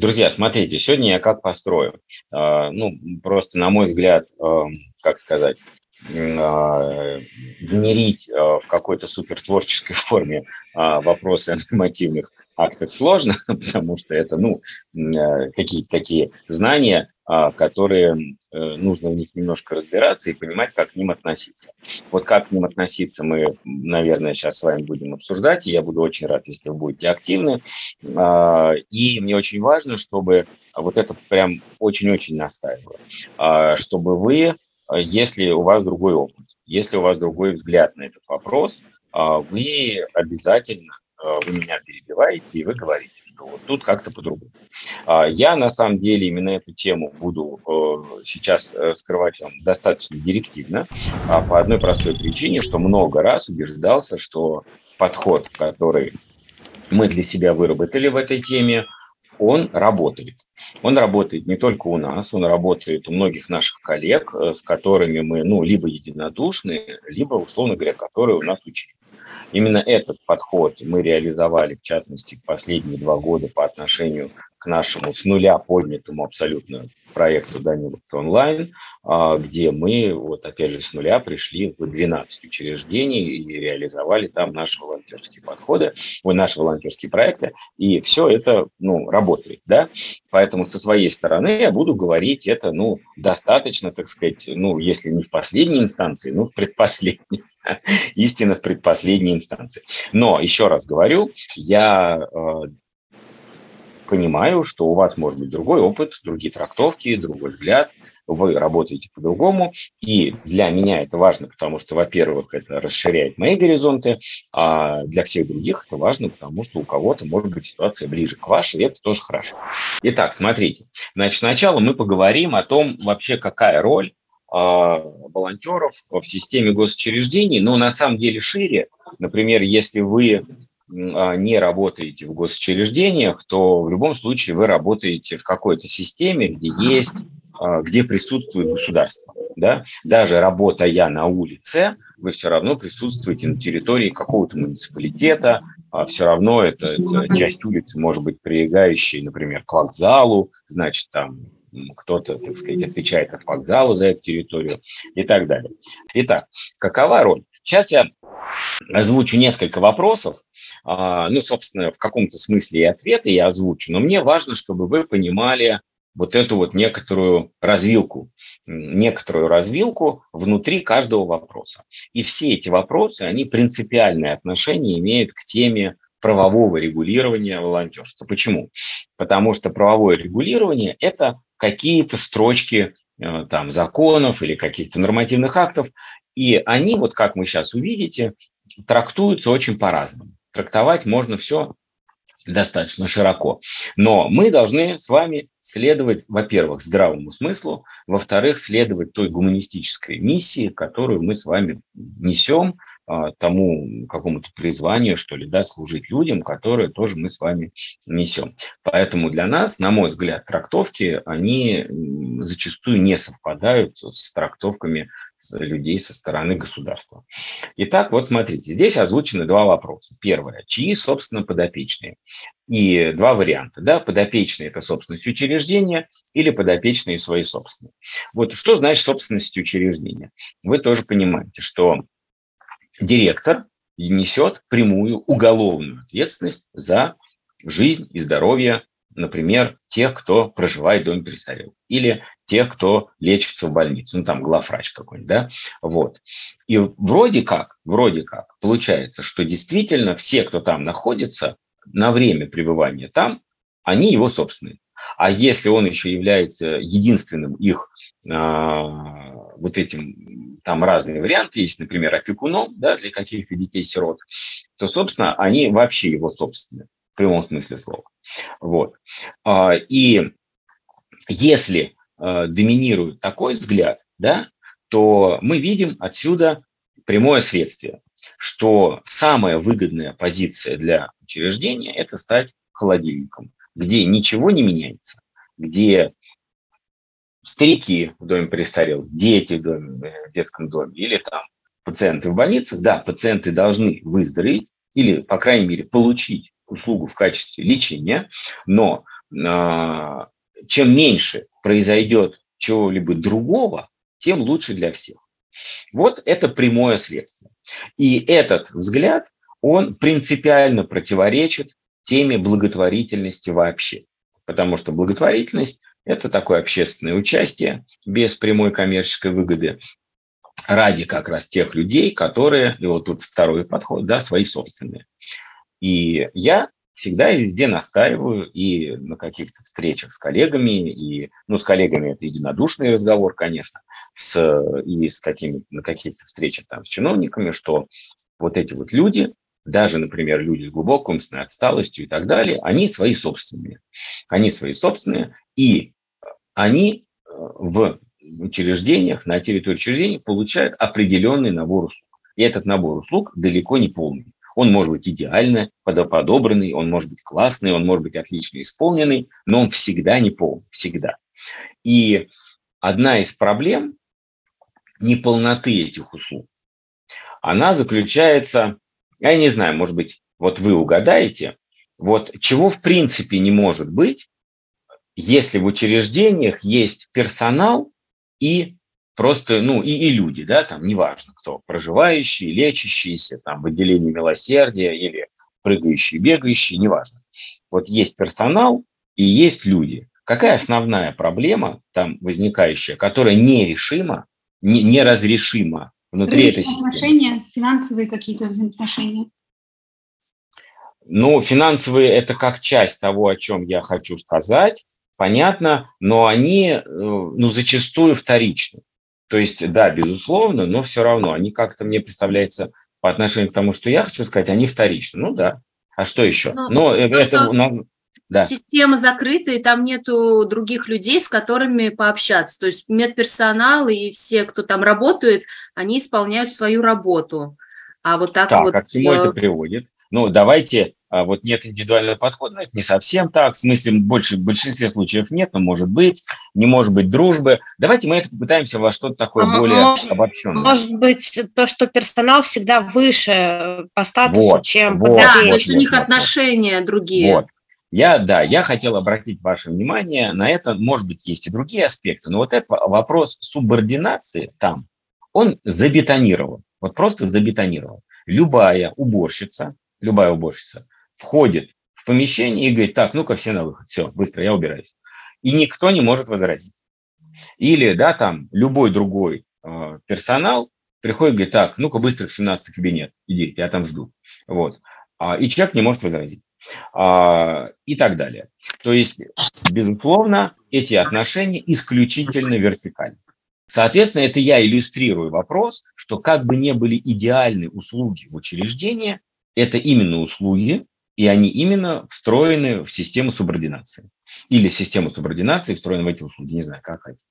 Друзья, смотрите, сегодня я как построю. А, ну, просто, на мой взгляд, а, как сказать, а, генерить в какой-то супертворческой форме вопросы о нормативных актах сложно, потому что это, ну, какие-то такие знания, которые э, нужно в них немножко разбираться и понимать, как к ним относиться. Вот как к ним относиться мы, наверное, сейчас с вами будем обсуждать, и я буду очень рад, если вы будете активны. И мне очень важно, чтобы вот это прям очень-очень настаивало, чтобы вы если у вас другой опыт, если у вас другой взгляд на этот вопрос, а, вы обязательно, а, вы меня перебиваете, и вы говорите, вот тут как-то по-другому. А, я на самом деле именно эту тему буду э, сейчас э, скрывать вам достаточно директивно, по одной простой причине, что много раз убеждался, что подход, который мы для себя выработали в этой теме, он работает. Он работает не только у нас, он работает у многих наших коллег, э, с которыми мы, ну, либо единодушны, либо, условно говоря, которые у нас учили. Именно этот подход мы реализовали, в частности, последние два года по отношению к нашему с нуля поднятому абсолютно проекту Даниловцы онлайн, а, где мы, вот опять же, с нуля пришли в 12 учреждений и реализовали там наши волонтерские подходы, наши волонтерские проекты, и все это, ну, работает, да, поэтому со своей стороны я буду говорить это, ну, достаточно, так сказать, ну, если не в последней инстанции, ну, в предпоследней, истина в предпоследней инстанции. Но, еще раз говорю, я э, понимаю, что у вас может быть другой опыт, другие трактовки, другой взгляд, вы работаете по-другому, и для меня это важно, потому что, во-первых, это расширяет мои горизонты, а для всех других это важно, потому что у кого-то может быть ситуация ближе к вашей, и это тоже хорошо. Итак, смотрите, значит, сначала мы поговорим о том, вообще какая роль а, волонтеров в системе госучреждений, но на самом деле шире. Например, если вы не работаете в госучреждениях, то в любом случае вы работаете в какой-то системе, где есть, а, где присутствует государство. Да? Даже работая на улице, вы все равно присутствуете на территории какого-то муниципалитета, а все равно это, это часть улицы может быть прилегающей, например, к вокзалу, значит, там кто-то, так сказать, отвечает от вокзала за эту территорию и так далее. Итак, какова роль? Сейчас я озвучу несколько вопросов, а, ну, собственно, в каком-то смысле и ответы я озвучу, но мне важно, чтобы вы понимали вот эту вот некоторую развилку, некоторую развилку внутри каждого вопроса. И все эти вопросы, они принципиальное отношение имеют к теме правового регулирования волонтерства. Почему? Потому что правовое регулирование – это какие-то строчки э, там, законов или каких-то нормативных актов, и они, вот как мы сейчас увидите, трактуются очень по-разному. Трактовать можно все достаточно широко. Но мы должны с вами следовать, во-первых, здравому смыслу, во-вторых, следовать той гуманистической миссии, которую мы с вами несем, тому какому-то призванию, что ли, да, служить людям, которые тоже мы с вами несем. Поэтому для нас, на мой взгляд, трактовки, они зачастую не совпадают с трактовками людей со стороны государства. Итак, вот смотрите, здесь озвучены два вопроса. Первое, чьи, собственно, подопечные? И два варианта. Да? Подопечные – это собственность учреждения или подопечные свои собственные. Вот что значит собственность учреждения? Вы тоже понимаете, что директор несет прямую уголовную ответственность за жизнь и здоровье например, тех, кто проживает в доме престарелых, или тех, кто лечится в больнице, ну там главврач какой-нибудь, да, вот. И вроде как, вроде как, получается, что действительно все, кто там находится на время пребывания там, они его собственные. А если он еще является единственным их а, вот этим, там разные варианты есть, например, опекуном да, для каких-то детей-сирот, то, собственно, они вообще его собственные в прямом смысле слова. Вот. А, и если а, доминирует такой взгляд, да, то мы видим отсюда прямое следствие, что самая выгодная позиция для учреждения – это стать холодильником, где ничего не меняется, где старики в доме престарелых, дети в, доме, в детском доме или там пациенты в больницах, да, пациенты должны выздороветь или, по крайней мере, получить услугу в качестве лечения, но чем меньше произойдет чего-либо другого, тем лучше для всех. Вот это прямое следствие. И этот взгляд, он принципиально противоречит теме благотворительности вообще. Потому что благотворительность – это такое общественное участие без прямой коммерческой выгоды ради как раз тех людей, которые, и вот тут второй подход, да, свои собственные. И я всегда и везде настаиваю и на каких-то встречах с коллегами, и, ну, с коллегами это единодушный разговор, конечно, с, и с какими на каких-то встречах там с чиновниками, что вот эти вот люди, даже, например, люди с глубокой умственной отсталостью и так далее, они свои собственные. Они свои собственные, и они э, в учреждениях, на территории учреждений получают определенный набор услуг. И этот набор услуг далеко не полный. Он может быть идеально подобранный, он может быть классный, он может быть отлично исполненный, но он всегда не полный, всегда. И одна из проблем неполноты этих услуг, она заключается, я не знаю, может быть, вот вы угадаете, вот чего в принципе не может быть, если в учреждениях есть персонал и просто, ну, и, и люди, да, там, неважно кто, проживающие, лечащиеся, там, в отделении милосердия или прыгающие, бегающие, неважно. Вот есть персонал и есть люди. Какая основная проблема там возникающая, которая нерешима, не, неразрешима внутри этой системы? Финансовые какие-то взаимоотношения? Ну, финансовые – это как часть того, о чем я хочу сказать, понятно, но они э, ну, зачастую вторичны. То есть, да, безусловно, но все равно они как-то, мне представляется, по отношению к тому, что я хочу сказать, они вторичны. Ну да. А что еще? Ну, но то, это... Ну, да. Система закрыта, и там нету других людей, с которыми пообщаться. То есть медперсонал и все, кто там работает, они исполняют свою работу. А вот так, так вот... а к чему это приводит? Ну, давайте а вот нет индивидуального подхода, но это не совсем так, в смысле больше, в большинстве случаев нет, но может быть, не может быть дружбы. Давайте мы это попытаемся во что-то такое а более может, обобщенное. Может быть, то, что персонал всегда выше по статусу, вот, чем вот, Да, вот, то есть вот, у них вот, отношения другие. Вот. Я, да, я хотел обратить ваше внимание на это, может быть, есть и другие аспекты, но вот этот вопрос субординации там, он забетонирован, вот просто забетонирован. Любая уборщица, любая уборщица входит в помещение и говорит, так, ну-ка все на выход, все, быстро, я убираюсь. И никто не может возразить. Или, да, там, любой другой э, персонал приходит и говорит, так, ну-ка быстро в 17 кабинет, иди, я там жду. Вот. А, и человек не может возразить. А, и так далее. То есть, безусловно, эти отношения исключительно вертикальны. Соответственно, это я иллюстрирую вопрос, что как бы не были идеальны услуги в учреждении, это именно услуги, и они именно встроены в систему субординации. Или систему субординации встроена в эти услуги, не знаю, как хотите.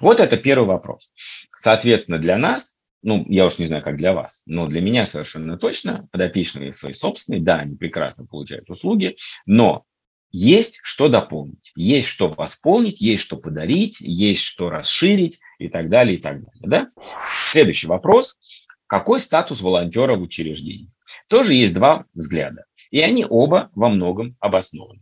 Вот это первый вопрос. Соответственно, для нас, ну, я уж не знаю, как для вас, но для меня совершенно точно, подопечные свои собственные, да, они прекрасно получают услуги, но есть что дополнить, есть что восполнить, есть что подарить, есть что расширить и так далее, и так далее. Да? Следующий вопрос. Какой статус волонтера в учреждении? Тоже есть два взгляда. И они оба во многом обоснованы.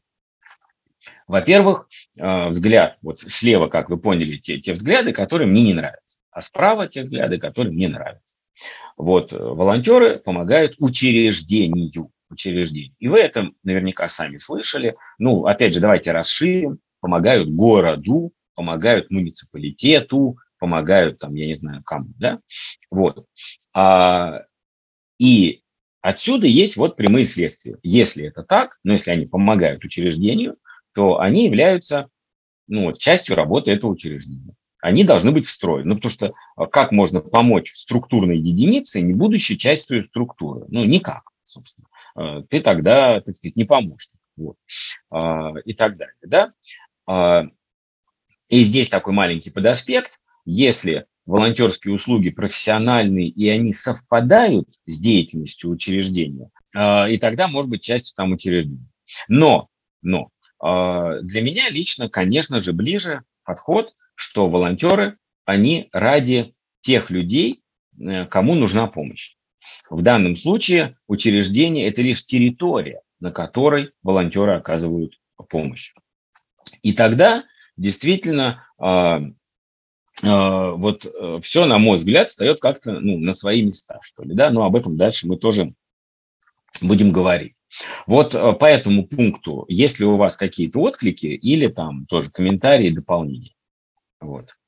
Во-первых, э, взгляд, вот слева, как вы поняли, те, те взгляды, которые мне не нравятся, а справа те взгляды, которые мне нравятся. Вот э, волонтеры помогают учреждению, учреждению. И вы это наверняка сами слышали. Ну, опять же, давайте расширим. Помогают городу, помогают муниципалитету, помогают там, я не знаю, кому, да? Вот. А, и Отсюда есть вот прямые следствия. Если это так, но если они помогают учреждению, то они являются ну, частью работы этого учреждения. Они должны быть встроены. Ну, потому что а, как можно помочь структурной единице, не будучи частью структуры? Ну, никак, собственно. А, ты тогда, так сказать, не поможешь. Вот. А, и так далее. Да? И здесь такой маленький подаспект. Если волонтерские услуги профессиональные, и они совпадают с деятельностью учреждения, и тогда может быть частью там учреждения. Но, но для меня лично, конечно же, ближе подход, что волонтеры, они ради тех людей, э, кому нужна помощь. В данном случае учреждение – это лишь территория, на которой волонтеры оказывают помощь. И тогда действительно а, а, вот э, все, на мой взгляд, встает как-то ну, на свои места, что ли, да, но об этом дальше мы тоже будем говорить. Вот э, по этому пункту, есть ли у вас какие-то отклики или там тоже комментарии, дополнения? Вот.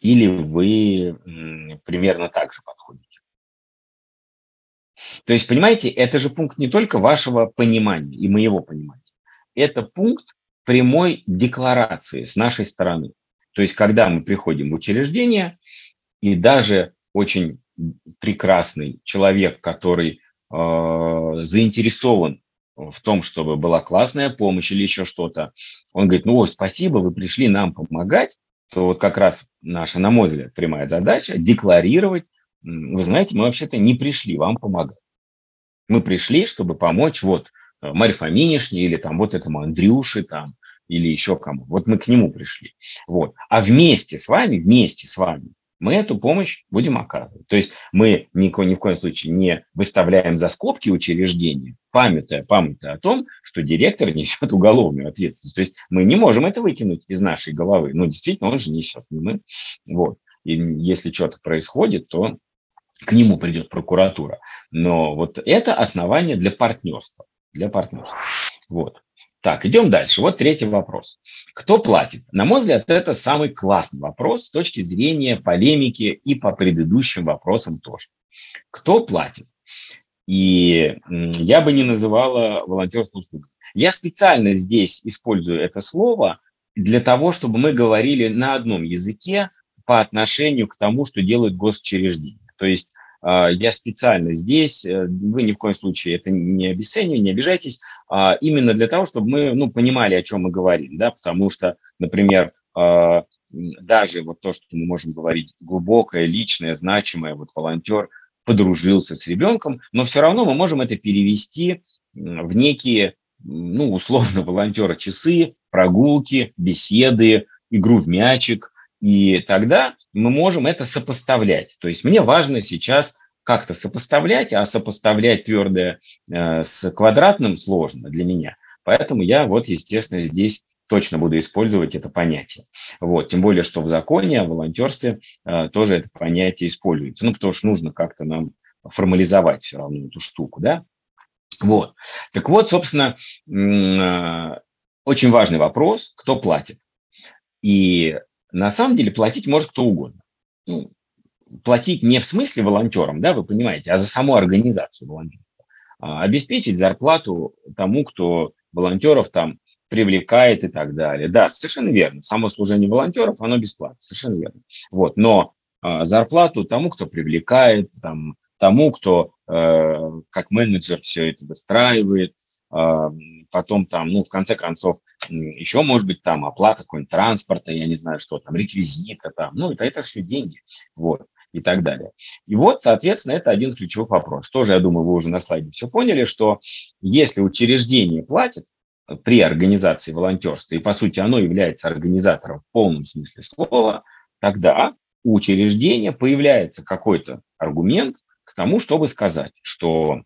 Или вы примерно так же подходите? То есть, понимаете, это же пункт не только вашего понимания и моего понимания. Это пункт прямой декларации с нашей стороны. То есть, когда мы приходим в учреждение, и даже очень прекрасный человек, который э, заинтересован в том, чтобы была классная помощь или еще что-то, он говорит, ну, спасибо, вы пришли нам помогать, то вот как раз наша, на мой взгляд, прямая задача – декларировать, вы знаете, мы вообще-то не пришли вам помогать. Мы пришли, чтобы помочь вот э, Марье или там вот этому Андрюше там или еще кому. Вот мы к нему пришли. Вот. А вместе с вами, вместе с вами мы эту помощь будем оказывать. То есть мы ни, ни в коем случае не выставляем за скобки учреждения, памятая, памятая о том, что директор несет уголовную ответственность. То есть мы не можем это выкинуть из нашей головы. Ну, действительно, он же несет, не мы. Вот. И если что-то происходит, то к нему придет прокуратура. Но вот это основание для партнерства. Для партнерства. Вот. Так, идем дальше. Вот третий вопрос. Кто платит? На мой взгляд, это самый классный вопрос с точки зрения полемики и по предыдущим вопросам тоже. Кто платит? И я бы не называла волонтерство услугой. Я специально здесь использую это слово для того, чтобы мы говорили на одном языке по отношению к тому, что делают госучреждения. То есть я специально здесь, э, вы ни в коем случае это не обесценивайте, не обижайтесь, а именно для того, чтобы мы ну, понимали, о чем мы говорим, да, потому что, например, а, даже вот то, что мы можем говорить глубокое, личное, значимое, вот волонтер подружился с ребенком, но все равно мы можем это перевести в некие, ну, условно, волонтера часы, прогулки, беседы, игру в мячик, и тогда мы можем это сопоставлять. То есть мне важно сейчас как-то сопоставлять, а сопоставлять твердое э, с квадратным сложно для меня. Поэтому я вот, естественно, здесь точно буду использовать это понятие. Вот, тем более, что в законе о волонтерстве э, тоже это понятие используется. Ну, потому что нужно как-то нам формализовать все равно эту штуку, да? Вот. Так вот, собственно, э, очень важный вопрос, кто платит. И на самом деле платить может кто угодно. Ну, платить не в смысле волонтерам, да, вы понимаете, а за саму организацию волонтерства. А обеспечить зарплату тому, кто волонтеров там привлекает и так далее. Да, совершенно верно. Само служение волонтеров, оно бесплатно, совершенно верно. Вот, но а, зарплату тому, кто привлекает, там, тому, кто э, как менеджер все это выстраивает, потом там, ну, в конце концов, еще, может быть, там оплата какой-нибудь транспорта, я не знаю, что там, реквизита там, ну, это, это все деньги, вот, и так далее. И вот, соответственно, это один ключевой вопрос. Тоже, я думаю, вы уже на слайде все поняли, что если учреждение платит при организации волонтерства, и, по сути, оно является организатором в полном смысле слова, тогда у учреждения появляется какой-то аргумент к тому, чтобы сказать, что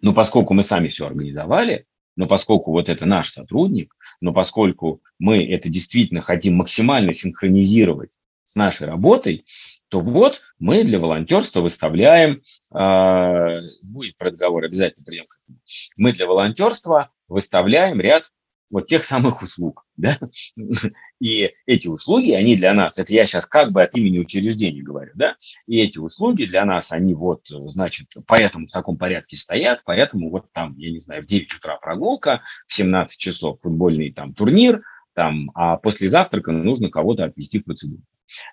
ну, поскольку мы сами все организовали, но поскольку вот это наш сотрудник, но поскольку мы это действительно хотим максимально синхронизировать с нашей работой, то вот мы для волонтерства выставляем, э, будет про обязательно придем к этому, мы для волонтерства выставляем ряд вот тех самых услуг. Да? И эти услуги, они для нас, это я сейчас как бы от имени учреждения говорю, да, и эти услуги для нас, они вот, значит, поэтому в таком порядке стоят, поэтому вот там, я не знаю, в 9 утра прогулка, в 17 часов футбольный там турнир, там, а после завтрака нужно кого-то отвезти в процедуру.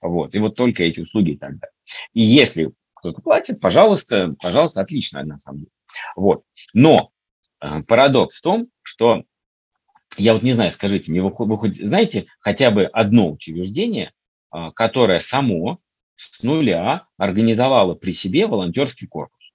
Вот, и вот только эти услуги и так далее. И если кто-то платит, пожалуйста, пожалуйста, отлично, на самом деле. Вот. Но э, парадокс в том, что я вот не знаю, скажите мне, вы, вы хоть знаете хотя бы одно учреждение, а, которое само с нуля организовало при себе волонтерский корпус.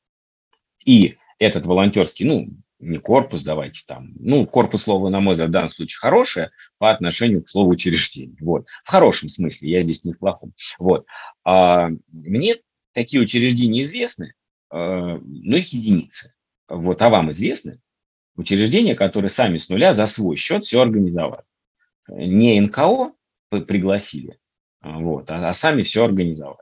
И этот волонтерский, ну, не корпус, давайте там, ну, корпус слова, на мой взгляд, в данном случае хорошее по отношению к слову учреждение. Вот. В хорошем смысле, я здесь не в плохом. Вот. А, мне такие учреждения известны, а, но их единицы. Вот, а вам известны? Учреждения, которые сами с нуля за свой счет все организовали. Не НКО пригласили, вот, а, а сами все организовали.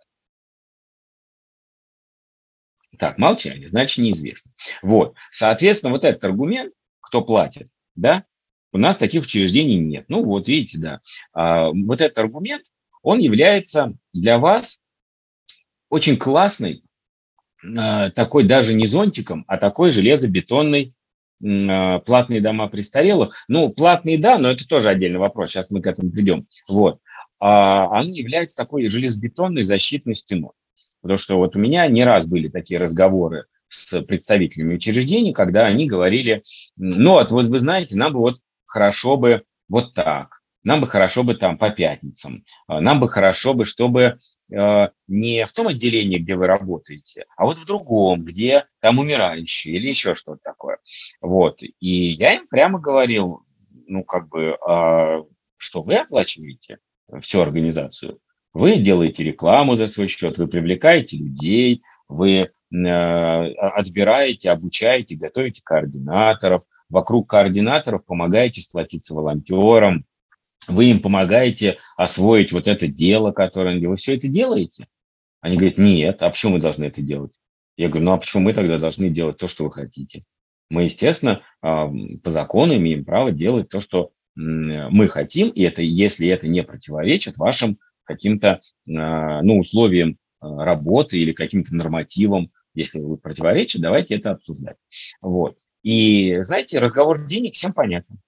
Так, молчание, значит, неизвестно. Вот, соответственно, вот этот аргумент, кто платит, да, у нас таких учреждений нет. Ну вот, видите, да. А, вот этот аргумент, он является для вас очень классной, а, такой даже не зонтиком, а такой железобетонной а, платные дома престарелых. Ну, платные, да, но это тоже отдельный вопрос, сейчас мы к этому придем. Вот. А, он является такой железобетонной защитной стеной. Потому что вот у меня не раз были такие разговоры с представителями учреждений, когда они говорили, ну вот вы, вы знаете, нам бы вот хорошо бы вот так, нам бы хорошо бы там по пятницам, а, нам бы хорошо бы, чтобы не в том отделении, где вы работаете, а вот в другом, где там умирающие или еще что-то такое. Вот. И я им прямо говорил, ну, как бы, а, что вы оплачиваете всю организацию, вы делаете рекламу за свой счет, вы привлекаете людей, вы Э, отбираете, обучаете, готовите координаторов, вокруг координаторов помогаете сплотиться волонтерам, вы им помогаете освоить вот это дело, которое. Вы все это делаете? Они говорят, нет, а почему мы должны это делать? Я говорю, ну а почему мы тогда должны делать то, что вы хотите? Мы, естественно, а, по закону имеем право делать то, что мы хотим, и это, если это не противоречит вашим каким-то а, ну, условиям а, работы или каким-то нормативам если вы противоречат, давайте это обсуждать. Вот. И, знаете, разговор денег всем понятен.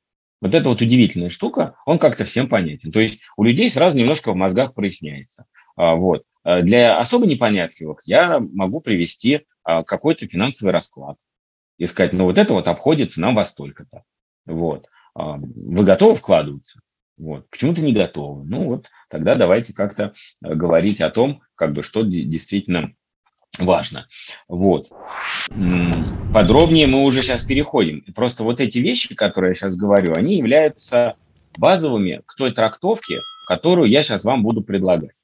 Вот эта вот удивительная штука, он как-то всем понятен. То есть у людей сразу немножко в мозгах проясняется. А, вот. А, для особо непонятливых я могу привести а, какой-то финансовый расклад и сказать, ну вот это вот обходится нам во столько-то. Вот. Вы готовы вкладываться? Вот. Почему-то не готовы. Ну вот тогда давайте как-то говорить о том, как бы, что действительно важно. Вот. Подробнее мы уже сейчас переходим. Просто вот эти вещи, которые я сейчас говорю, они являются базовыми к той трактовке, которую я сейчас вам буду предлагать.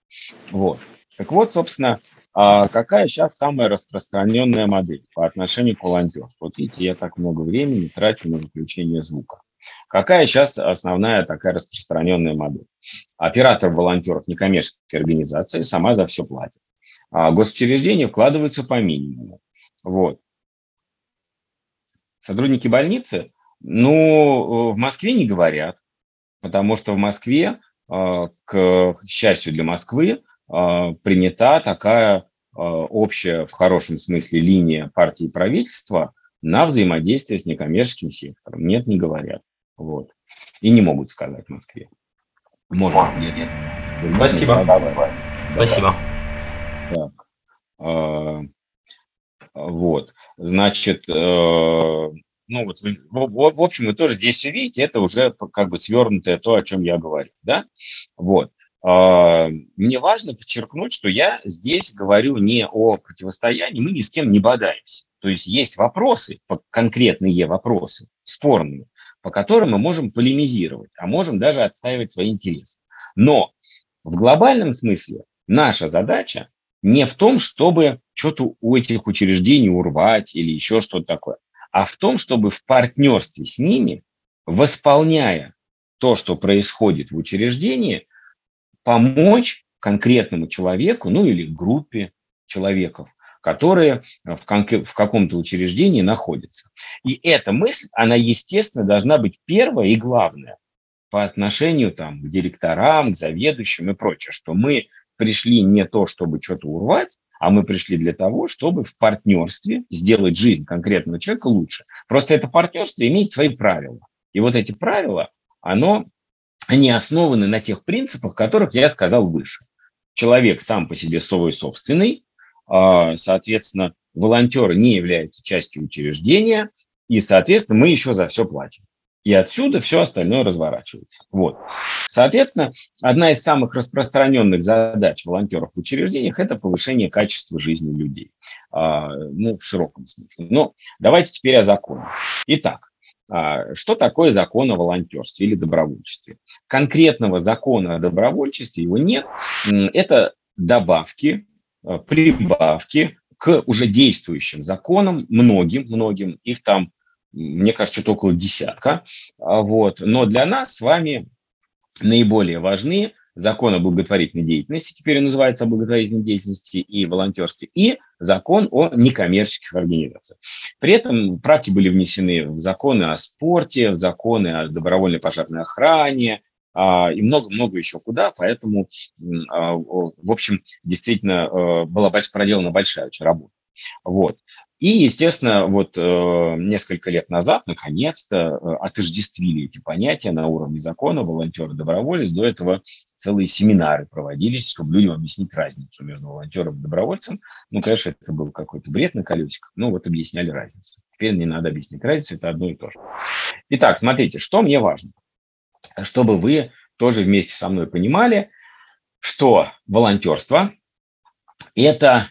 Вот. Так вот, собственно, а какая сейчас самая распространенная модель по отношению к волонтерству? Вот видите, я так много времени трачу на выключение звука. Какая сейчас основная такая распространенная модель? Оператор волонтеров некоммерческой организации сама за все платит а госучреждения вкладываются по минимуму. Вот. Сотрудники больницы, ну, в Москве не говорят, потому что в Москве, а, к счастью для Москвы, а, принята такая общая, в хорошем смысле, линия партии и правительства на взаимодействие с некоммерческим сектором. Нет, не говорят. Вот. И не могут сказать в Москве. Может, нет, нет. Спасибо. Спасибо. А, вот. Значит, э, ну вот, в, общем, вы тоже здесь все видите, это уже как бы свернутое то, о чем я говорю, да? Вот. А, мне важно подчеркнуть, что я здесь говорю не о противостоянии, мы ни с кем не бодаемся. То есть есть вопросы, конкретные вопросы, спорные, по которым мы можем полемизировать, а можем даже отстаивать свои интересы. Но в глобальном смысле наша задача не в том, чтобы что-то у этих учреждений урвать или еще что-то такое, а в том, чтобы в партнерстве с ними, восполняя то, что происходит в учреждении, помочь конкретному человеку, ну или группе человеков, которые в, кон- в каком-то учреждении находятся. И эта мысль, она, естественно, должна быть первая и главная по отношению там, к директорам, к заведующим и прочее, что мы пришли не то, чтобы что-то урвать, а мы пришли для того, чтобы в партнерстве сделать жизнь конкретного человека лучше. Просто это партнерство имеет свои правила. И вот эти правила, оно, они основаны на тех принципах, которых я сказал выше. Человек сам по себе свой собственный, а, соответственно, волонтеры не являются частью учреждения, и, соответственно, мы еще за все платим. И отсюда все остальное разворачивается. Вот. Соответственно, одна из самых распространенных задач волонтеров в учреждениях – это повышение качества жизни людей. А, ну, в широком смысле. Но давайте теперь о законе. Итак, а, что такое закон о волонтерстве или добровольчестве? Конкретного закона о добровольчестве его нет. Это добавки, а, прибавки к уже действующим законам, многим, многим, их там мне кажется, что-то около десятка. Вот. Но для нас с вами наиболее важны закон о благотворительной деятельности, теперь он называется о благотворительной деятельности и волонтерстве, и закон о некоммерческих организациях. При этом правки были внесены в законы о спорте, в законы о добровольной пожарной охране, а, и много-много еще куда, поэтому, а, в общем, действительно э, была проделана большая очень работа. Вот. И, естественно, вот э, несколько лет назад, наконец-то, э, отождествили эти понятия на уровне закона, волонтер и доброволец. До этого целые семинары проводились, чтобы людям объяснить разницу между волонтером и добровольцем. Ну, конечно, это был какой-то бред на колесиках, но вот объясняли разницу. Теперь не надо объяснять разницу, это одно и то же. Итак, смотрите, что мне важно, чтобы вы тоже вместе со мной понимали, что волонтерство – это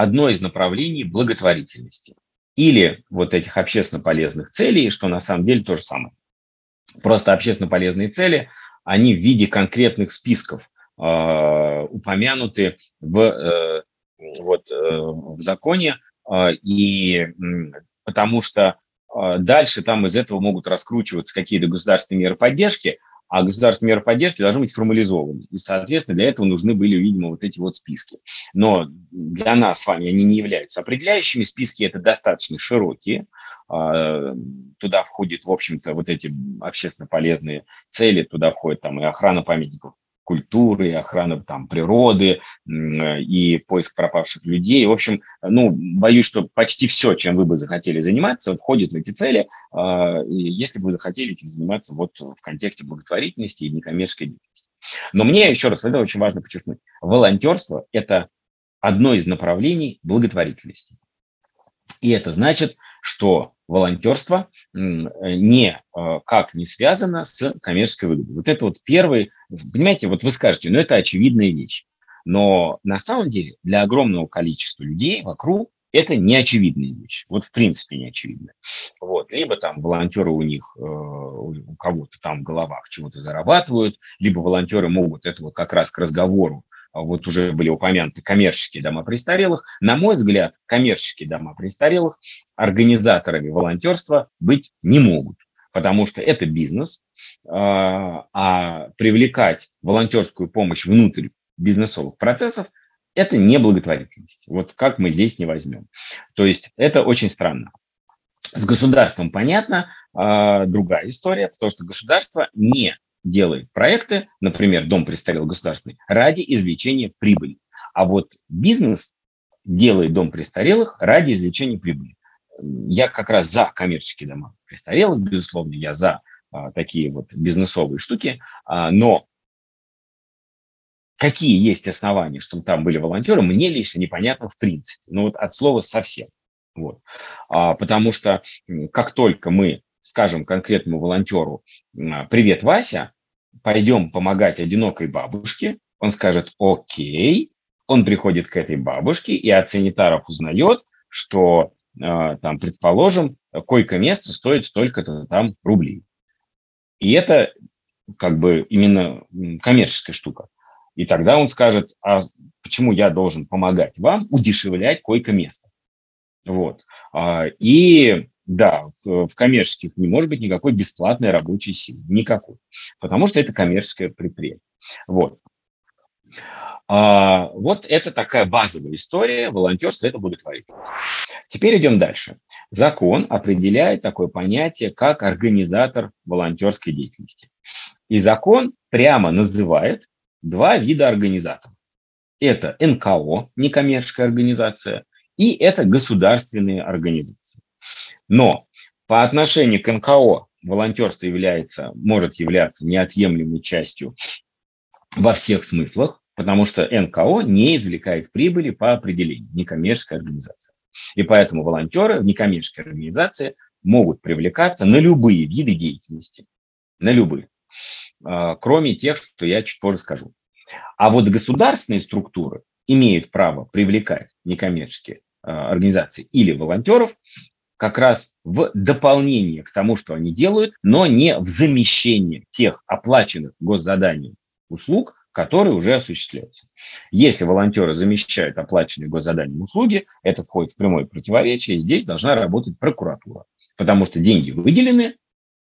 одно из направлений благотворительности или вот этих общественно полезных целей, что на самом деле то же самое. Просто общественно полезные цели, они в виде конкретных списков э, упомянуты в, э, вот, э, в законе, э, и потому что э, дальше там из этого могут раскручиваться какие-то государственные меры поддержки, а государственные меры поддержки должны быть формализованы. И, соответственно, для этого нужны были, видимо, вот эти вот списки. Но для нас с вами они не являются определяющими. Списки это достаточно широкие. А, туда входят, в общем-то, вот эти общественно полезные цели. Туда входит там и охрана памятников культуры, охрана там природы и поиск пропавших людей. В общем, ну, боюсь, что почти все, чем вы бы захотели заниматься, входит в эти цели, а, если бы вы захотели этим заниматься вот в контексте благотворительности и некоммерческой деятельности. Но мне, еще раз, это очень важно подчеркнуть, волонтерство – это одно из направлений благотворительности. И это значит, что волонтерство не э, как не связано с коммерческой выгодой. Вот это вот первый, понимаете, вот вы скажете, ну это очевидная вещь. Но на самом деле для огромного количества людей вокруг это не очевидная вещь. Вот в принципе не очевидная. Вот. Либо там волонтеры у них, э, у кого-то там в головах чего-то зарабатывают, либо волонтеры могут это вот как раз к разговору вот уже были упомянуты коммерческие дома престарелых. На мой взгляд, коммерческие дома престарелых организаторами волонтерства быть не могут, потому что это бизнес, а, а привлекать волонтерскую помощь внутрь бизнесовых процессов – это не благотворительность. Вот как мы здесь не возьмем. То есть это очень странно. С государством понятно, а, другая история, потому что государство не делает проекты, например, дом престарелых государственный, ради извлечения прибыли. А вот бизнес делает дом престарелых ради извлечения прибыли. Я как раз за коммерческие дома престарелых, безусловно, я за а, такие вот бизнесовые штуки, а, но какие есть основания, чтобы там были волонтеры, мне лично непонятно в принципе. Ну вот от слова совсем. Вот. А, потому что как только мы скажем конкретному волонтеру «Привет, Вася, пойдем помогать одинокой бабушке», он скажет «Окей», он приходит к этой бабушке и от санитаров узнает, что а, там, предположим, койко-место стоит столько-то там рублей. И это как бы именно коммерческая штука. И тогда он скажет, а почему я должен помогать вам удешевлять койко-место? Вот. А, и да, в, в коммерческих не может быть никакой бесплатной рабочей силы, никакой, потому что это коммерческое предприятие. Вот. А, вот это такая базовая история, волонтерство – это благотворительность. Теперь идем дальше. Закон определяет такое понятие, как организатор волонтерской деятельности. И закон прямо называет два вида организаторов. Это НКО, некоммерческая организация, и это государственные организации. Но по отношению к НКО волонтерство является, может являться неотъемлемой частью во всех смыслах, потому что НКО не извлекает прибыли по определению, некоммерческая организация. И поэтому волонтеры в некоммерческой организации могут привлекаться на любые виды деятельности, на любые, а, кроме тех, что я чуть позже скажу. А вот государственные структуры имеют право привлекать некоммерческие а, организации или волонтеров как раз в дополнение к тому, что они делают, но не в замещение тех оплаченных госзаданий услуг, которые уже осуществляются. Если волонтеры замещают оплаченные госзаданием услуги, это входит в прямое противоречие, здесь должна работать прокуратура. потому что деньги выделены,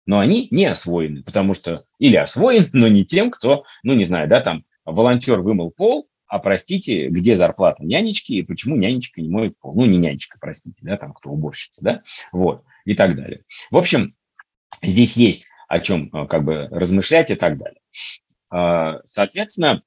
но они не освоены, потому что или освоены, но не тем, кто, ну не знаю, да, там волонтер вымыл пол, а простите, где зарплата нянечки и почему нянечка не моет пол? Ну, не нянечка, простите, да, там кто уборщица, да, вот, и так далее. В общем, здесь есть о чем э, как бы размышлять и так далее. А, соответственно,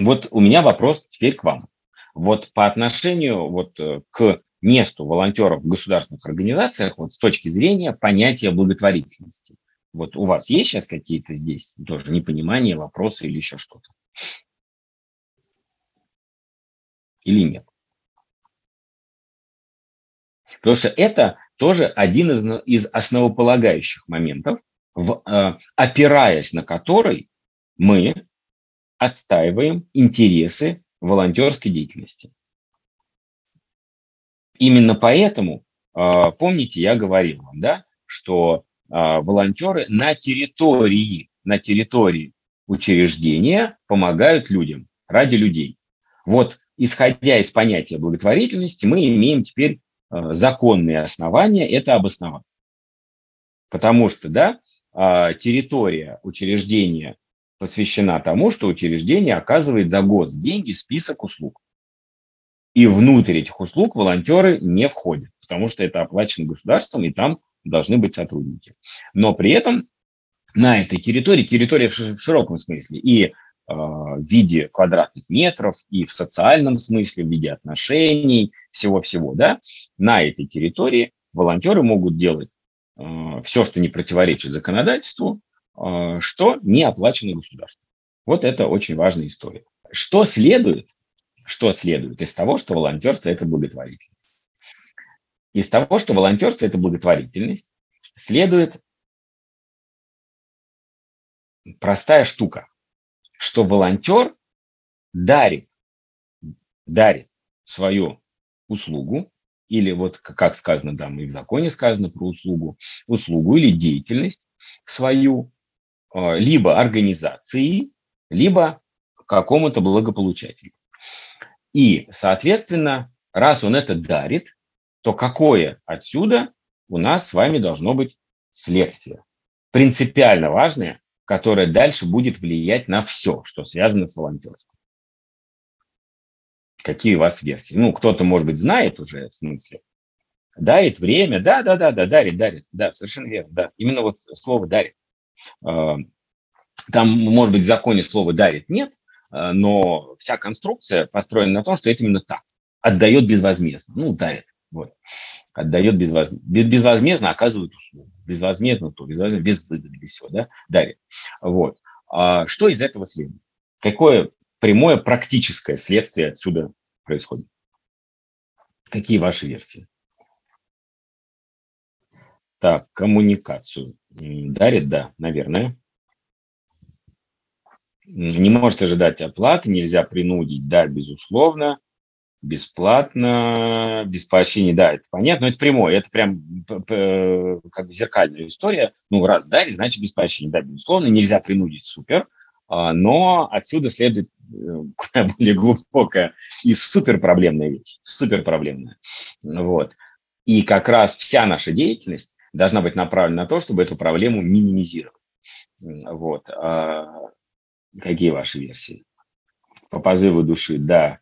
вот у меня вопрос теперь к вам. Вот по отношению вот э, к месту волонтеров в государственных организациях, вот с точки зрения понятия благотворительности. Вот у вас есть сейчас какие-то здесь тоже непонимания, вопросы или еще что-то? Или нет. Потому что это тоже один из, из основополагающих моментов, в, э, опираясь на который мы отстаиваем интересы волонтерской деятельности. Именно поэтому, э, помните, я говорил вам, да, что э, волонтеры на территории, на территории учреждения помогают людям ради людей. Вот исходя из понятия благотворительности, мы имеем теперь э, законные основания это обосновать. Потому что, да, а, территория учреждения посвящена тому, что учреждение оказывает за гос деньги список услуг. И внутрь этих услуг волонтеры не входят, потому что это оплачено государством, и там должны быть сотрудники. Но при этом на этой территории, территория в широком смысле, и в виде квадратных метров и в социальном смысле, в виде отношений, всего-всего, да, на этой территории волонтеры могут делать э, все, что не противоречит законодательству, э, что не оплачено государством. Вот это очень важная история. Что следует, что следует из того, что волонтерство – это благотворительность? Из того, что волонтерство – это благотворительность, следует простая штука – что волонтер дарит, дарит свою услугу, или вот как сказано там и в законе сказано про услугу, услугу или деятельность свою, э, либо организации, либо какому-то благополучателю. И, соответственно, раз он это дарит, то какое отсюда у нас с вами должно быть следствие? Принципиально важное, которая дальше будет влиять на все, что связано с волонтерством. Какие у вас версии? Ну, кто-то, может быть, знает уже в смысле. Дарит время, да, да, да, да, дарит, дарит, да, совершенно верно, да. Именно вот слово дарит. А, там, может быть, в законе слова дарит нет, а, но вся конструкция построена на том, что это именно так. Отдает безвозмездно, ну, дарит. Вот отдает безвозмездно, безвозмездно оказывает услугу, безвозмездно то, безвозмездно, без выгоды, без всего, да, дарит. Вот. А что из этого следует? Какое прямое практическое следствие отсюда происходит? Какие ваши версии? Так, коммуникацию. Дарит, да, наверное. Не может ожидать оплаты, нельзя принудить, да, безусловно бесплатно, без поощрений, да, это понятно, но это прямое, это прям как бы зеркальная история. Ну, раз дали, значит без поощрений, да, безусловно, нельзя принудить, супер, а, но отсюда следует э, куда более глубокая и супер проблемная вещь, супер проблемная. Вот. И как раз вся наша деятельность должна быть направлена на то, чтобы эту проблему минимизировать. Вот. А, какие ваши версии? По позыву души, да,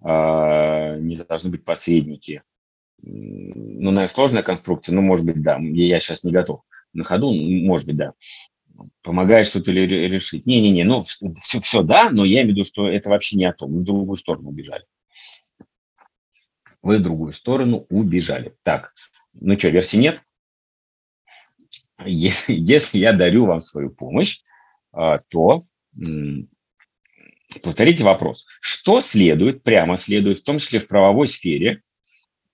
не должны быть посредники. Ну, наверное, сложная конструкция, но, может быть, да, я сейчас не готов на ходу, может быть, да. Помогает что-то решить. Не-не-не, ну, все, все, да, но я имею в виду, что это вообще не о том, мы в другую сторону убежали. Вы в другую сторону убежали. Так, ну что, версии нет? Если, если я дарю вам свою помощь, а, то повторите вопрос. Что следует, прямо следует, в том числе в правовой сфере,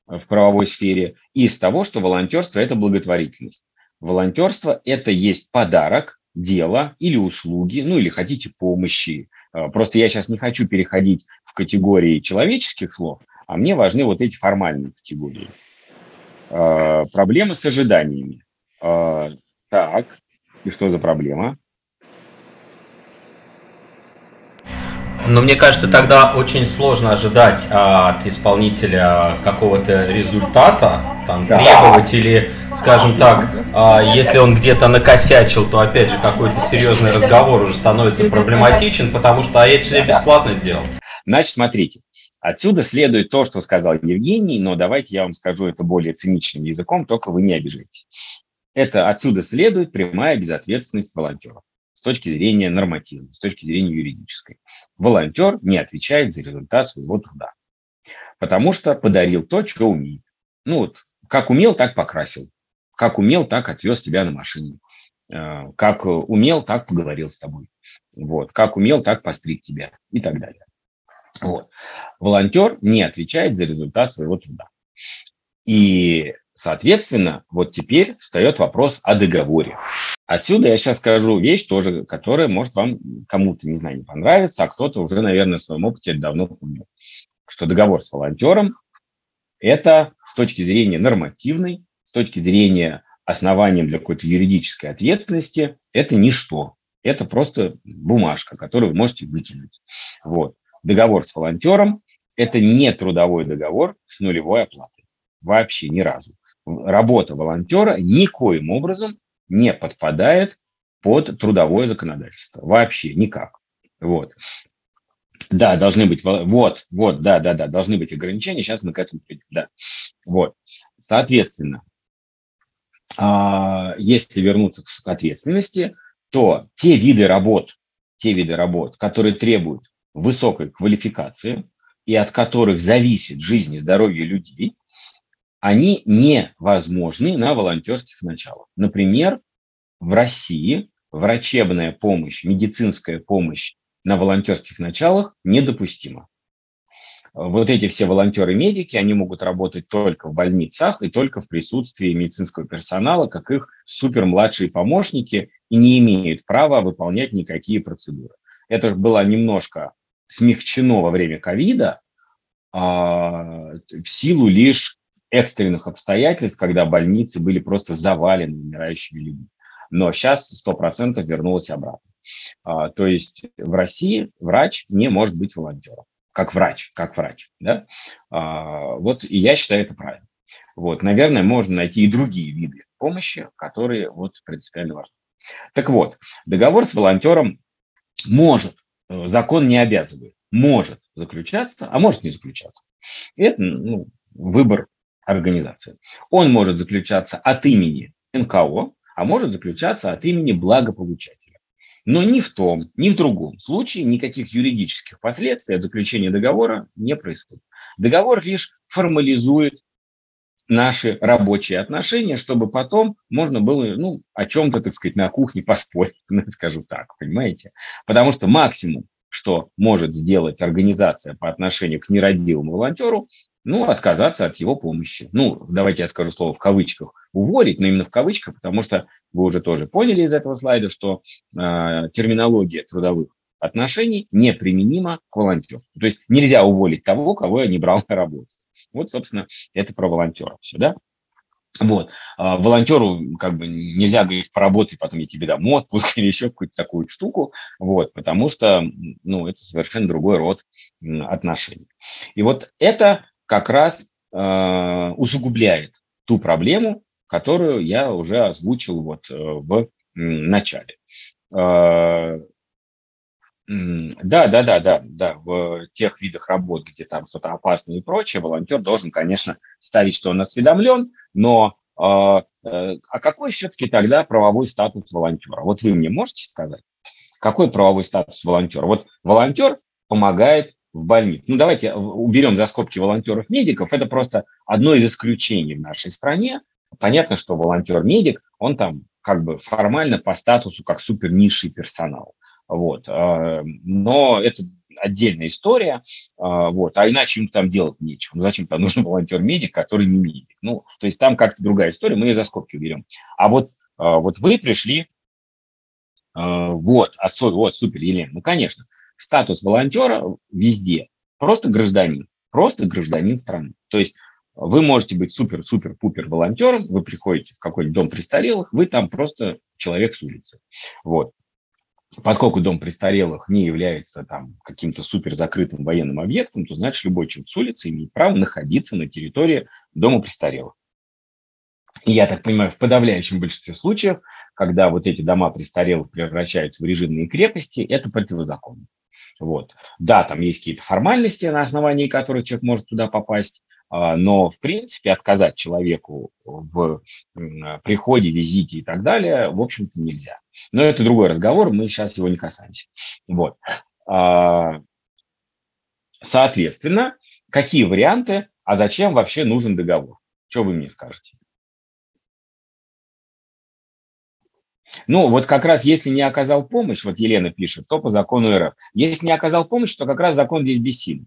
в правовой сфере, из того, что волонтерство – это благотворительность. Волонтерство – это есть подарок, дело или услуги, ну или хотите помощи. А, просто я сейчас не хочу переходить в категории человеческих слов, а мне важны вот эти формальные категории. А, проблемы с ожиданиями. Так, и что за проблема? Но мне кажется, тогда очень сложно ожидать от исполнителя какого-то результата, там да. требовать или, скажем так, а, если он где-то накосячил, то опять же какой-то серьезный разговор уже становится проблематичен, потому что а я тебе бесплатно сделал. Значит, смотрите, Отсюда следует то, что сказал Евгений, но давайте я вам скажу это более циничным языком, только вы не обижайтесь. Это отсюда следует прямая безответственность волонтера с точки зрения нормативной, с точки зрения юридической. Волонтер не отвечает за результат своего труда, потому что подарил то, что умеет. Ну вот, как умел, так покрасил. Как умел, так отвез тебя на машине. Э, как умел, так поговорил с тобой. Вот. Как умел, так постриг тебя и так далее. Вот. Волонтер не отвечает за результат своего труда. И, соответственно, вот теперь встает вопрос о договоре. Отсюда я сейчас скажу вещь тоже, которая может вам кому-то, не знаю, не понравится, а кто-то уже, наверное, в своем опыте давно понял, что договор с волонтером – это с точки зрения нормативной, с точки зрения основанием для какой-то юридической ответственности, это ничто. Это просто бумажка, которую вы можете выкинуть. Вот договор с волонтером – это не трудовой договор с нулевой оплатой. Вообще ни разу. Работа волонтера никоим образом не подпадает под трудовое законодательство. Вообще никак. Вот. Да, должны быть, вот, вот, да, да, да, должны быть ограничения, сейчас мы к этому придем, да. Вот, соответственно, а, если вернуться к ответственности, то те виды работ, те виды работ, которые требуют высокой квалификации и от которых зависит жизнь и здоровье людей, они невозможны на волонтерских началах. Например, в России врачебная помощь, медицинская помощь на волонтерских началах недопустима. Вот эти все волонтеры-медики, они могут работать только в больницах и только в присутствии медицинского персонала, как их супермладшие помощники, и не имеют права выполнять никакие процедуры. Это было немножко смягчено во время ковида а, в силу лишь экстренных обстоятельств, когда больницы были просто завалены умирающими людьми. Но сейчас 100% вернулось обратно. А, то есть в России врач не может быть волонтером. Как врач, как врач. Да? А, вот и я считаю это правильно. Вот, наверное, можно найти и другие виды помощи, которые вот принципиально важны. Так вот, договор с волонтером может Э, закон не обязывает. Может заключаться, а может не заключаться. Это ну, выбор организации. Он может заключаться от имени НКО, а может заключаться от имени благополучателя. Но ни в том, ни в другом случае никаких юридических последствий от заключения договора не происходит. Договор лишь формализует наши рабочие отношения, чтобы потом можно было, ну, о чем-то, так сказать, на кухне поспорить, скажу так, понимаете? Потому что максимум, что может сделать организация по отношению к нерадивому волонтеру, ну, отказаться от его помощи. Ну, давайте я скажу слово в кавычках, уволить, но именно в кавычках, потому что вы уже тоже поняли из этого слайда, что э, терминология трудовых отношений неприменима к волонтерству. То есть нельзя уволить того, кого я не брал на работу. Вот, собственно, это про волонтеров все, да? Вот. А волонтеру как бы нельзя говорить, поработай, потом я тебе дам отпуск или еще какую-то такую штуку, вот, потому что, ну, это совершенно другой род отношений. И вот это как раз э, усугубляет ту проблему, которую я уже озвучил вот э, в начале. Э, да, да, да, да, да. В тех видах работ, где там что-то опасное и прочее, волонтер должен, конечно, ставить, что он осведомлен, но а, э, а какой все-таки тогда правовой статус волонтера? Вот вы мне можете сказать, какой правовой статус волонтера? Вот волонтер помогает в больнице. Ну, давайте уберем за скобки волонтеров-медиков. Это просто одно из исключений в нашей стране. Понятно, что волонтер-медик, он там как бы формально по статусу как супер низший персонал. Вот. А, но это отдельная история, а, вот, а иначе им там делать нечего. Ну, зачем там нужен волонтер-медик, который не медик? Ну, то есть там как-то другая история, мы ее за скобки берем. А вот, а, вот вы пришли, вот, особенно, вот, супер, Елена, ну, конечно, статус волонтера везде, просто гражданин, просто гражданин страны. То есть вы можете быть супер-супер-пупер волонтером, вы приходите в какой-нибудь дом престарелых, вы там просто человек с улицы. Вот поскольку дом престарелых не является там каким-то супер закрытым военным объектом, то значит любой человек с улицы имеет право находиться на территории дома престарелых. я так понимаю, в подавляющем большинстве случаев, когда вот эти дома престарелых превращаются в режимные крепости, это противозаконно. Вот. Да, там есть какие-то формальности, на основании которых человек может туда попасть, а, но, в принципе, отказать человеку в приходе, визите и так далее, в общем-то, нельзя. Но это другой разговор, мы сейчас его не касаемся. Вот. А, соответственно, какие варианты, а зачем вообще нужен договор? Что вы мне скажете? Ну, вот как раз если не оказал помощь, вот Елена пишет, то по закону РФ. Если не оказал помощь, то как раз закон здесь бессилен.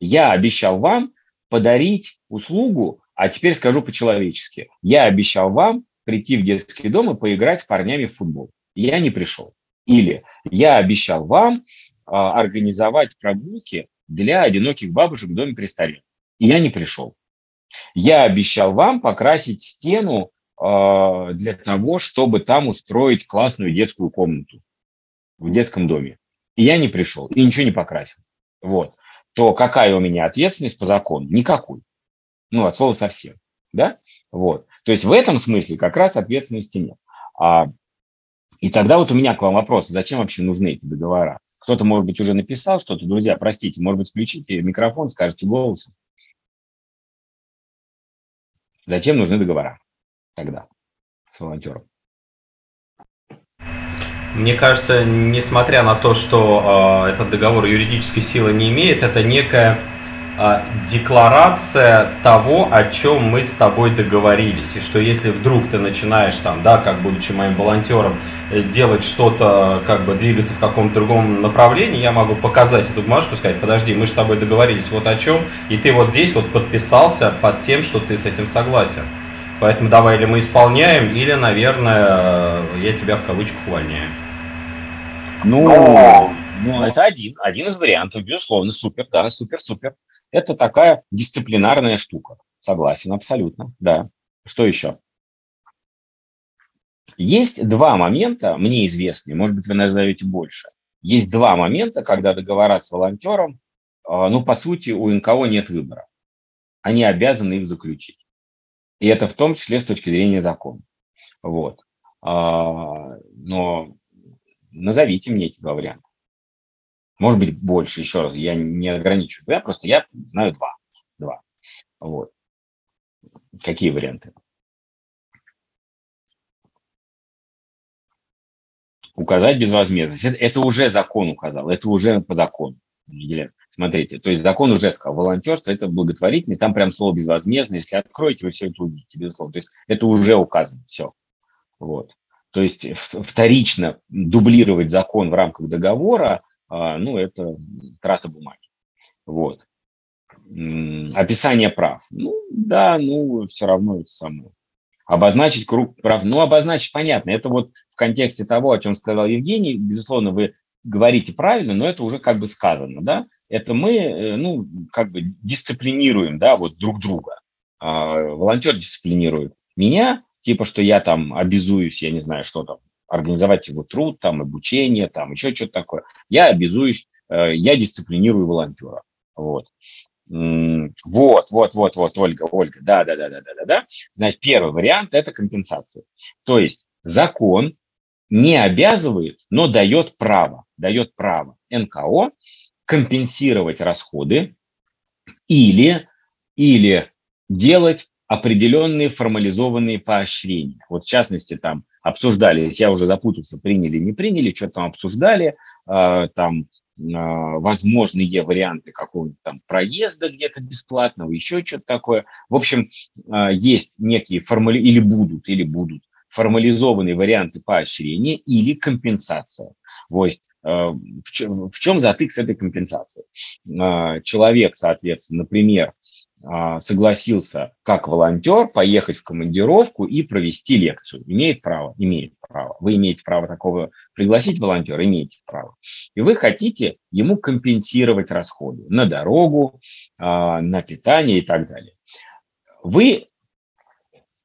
Я обещал вам подарить услугу, а теперь скажу по-человечески. Я обещал вам прийти в детский дом и поиграть с парнями в футбол. Я не пришел. Или я обещал вам а, организовать прогулки для одиноких бабушек в доме престарелых. И я не пришел. Я обещал вам покрасить стену для того, чтобы там устроить классную детскую комнату в детском доме. И я не пришел, и ничего не покрасил. Вот. То какая у меня ответственность по закону? Никакой. Ну, от слова совсем. Да? Вот. То есть в этом смысле как раз ответственности нет. А, и тогда вот у меня к вам вопрос, зачем вообще нужны эти договора? Кто-то, может быть, уже написал что-то. Друзья, простите, может быть, включите микрофон, скажите голосом. Зачем нужны договора? Тогда с волонтером? Мне кажется, несмотря на то, что э, этот договор юридической силы не имеет, это некая э, декларация того, о чем мы с тобой договорились. И что если вдруг ты начинаешь там, да, как будучи моим волонтером, э, делать что-то, как бы двигаться в каком-то другом направлении, я могу показать эту бумажку, сказать, подожди, мы с тобой договорились вот о чем, и ты вот здесь вот подписался под тем, что ты с этим согласен. Поэтому давай или мы исполняем, или, наверное, я тебя в кавычках увольняю. Ну, ну, это один, один из вариантов, безусловно, супер, да, супер, супер. Это такая дисциплинарная штука. Согласен, абсолютно, да. Что еще? Есть два момента, мне известные, может быть, вы назовете больше. Есть два момента, когда договора с волонтером, а, ну, по сути, у НКО нет выбора. Они обязаны их заключить. И это в том числе с точки зрения закона. Вот. А, но назовите мне эти два варианта. Может быть, больше, еще раз, я не ограничиваю двумя, просто я знаю два. Два. Вот. Какие варианты? Указать безвозмездность. Это, это уже закон указал, это уже по закону. Елена, смотрите, то есть закон уже сказал, волонтерство – это благотворительность, там прям слово безвозмездно, если откроете, вы все это увидите, безусловно. То есть это уже указано, все. Вот. То есть вторично дублировать закон в рамках договора, а, ну, это трата бумаги. Вот. Описание прав. Ну, да, ну, все равно это самое. Обозначить круг прав. Ну, обозначить понятно. Это вот в контексте того, о чем сказал Евгений, безусловно, вы говорите правильно, но это уже как бы сказано, да, это мы, э, ну, как бы дисциплинируем, да, вот друг друга. А, волонтер дисциплинирует меня, типа, что я там обязуюсь, я не знаю, что там, организовать его труд, там, обучение, там, еще что-то такое. Я обязуюсь, э, я дисциплинирую волонтера. Вот. Вот, вот, вот, вот, Ольга, Ольга, да, да, да, да, да, да, да. Значит, первый вариант – это компенсация. То есть закон не обязывает, но дает право, дает право НКО компенсировать расходы или, или делать определенные формализованные поощрения. Вот в частности там обсуждались, я уже запутался, приняли, не приняли, что там обсуждали, э, там э, возможные варианты какого-нибудь там проезда где-то бесплатного, еще что-то такое. В общем, э, есть некие формали... или будут, или будут формализованные варианты поощрения или компенсация. Э, в чем, в чем затык с этой компенсацией? Э, человек, соответственно, например, э, согласился как волонтер поехать в командировку и провести лекцию. Имеет право? Имеет право. Вы имеете право такого пригласить волонтера? Имеете право. И вы хотите ему компенсировать расходы на дорогу, на питание и так далее. Вы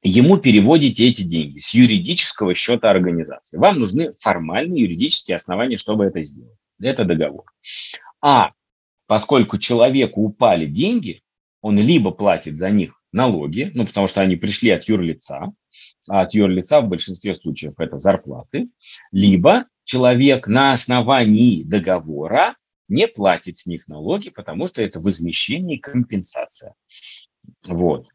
ему переводите эти деньги с юридического счета организации. Вам нужны формальные юридические основания, чтобы это сделать. Это договор. А поскольку человеку упали деньги, он либо платит за них налоги, ну, потому что они пришли от юрлица, а от юрлица в большинстве случаев это зарплаты, либо человек на основании договора не платит с них налоги, потому что это возмещение и компенсация. Вот.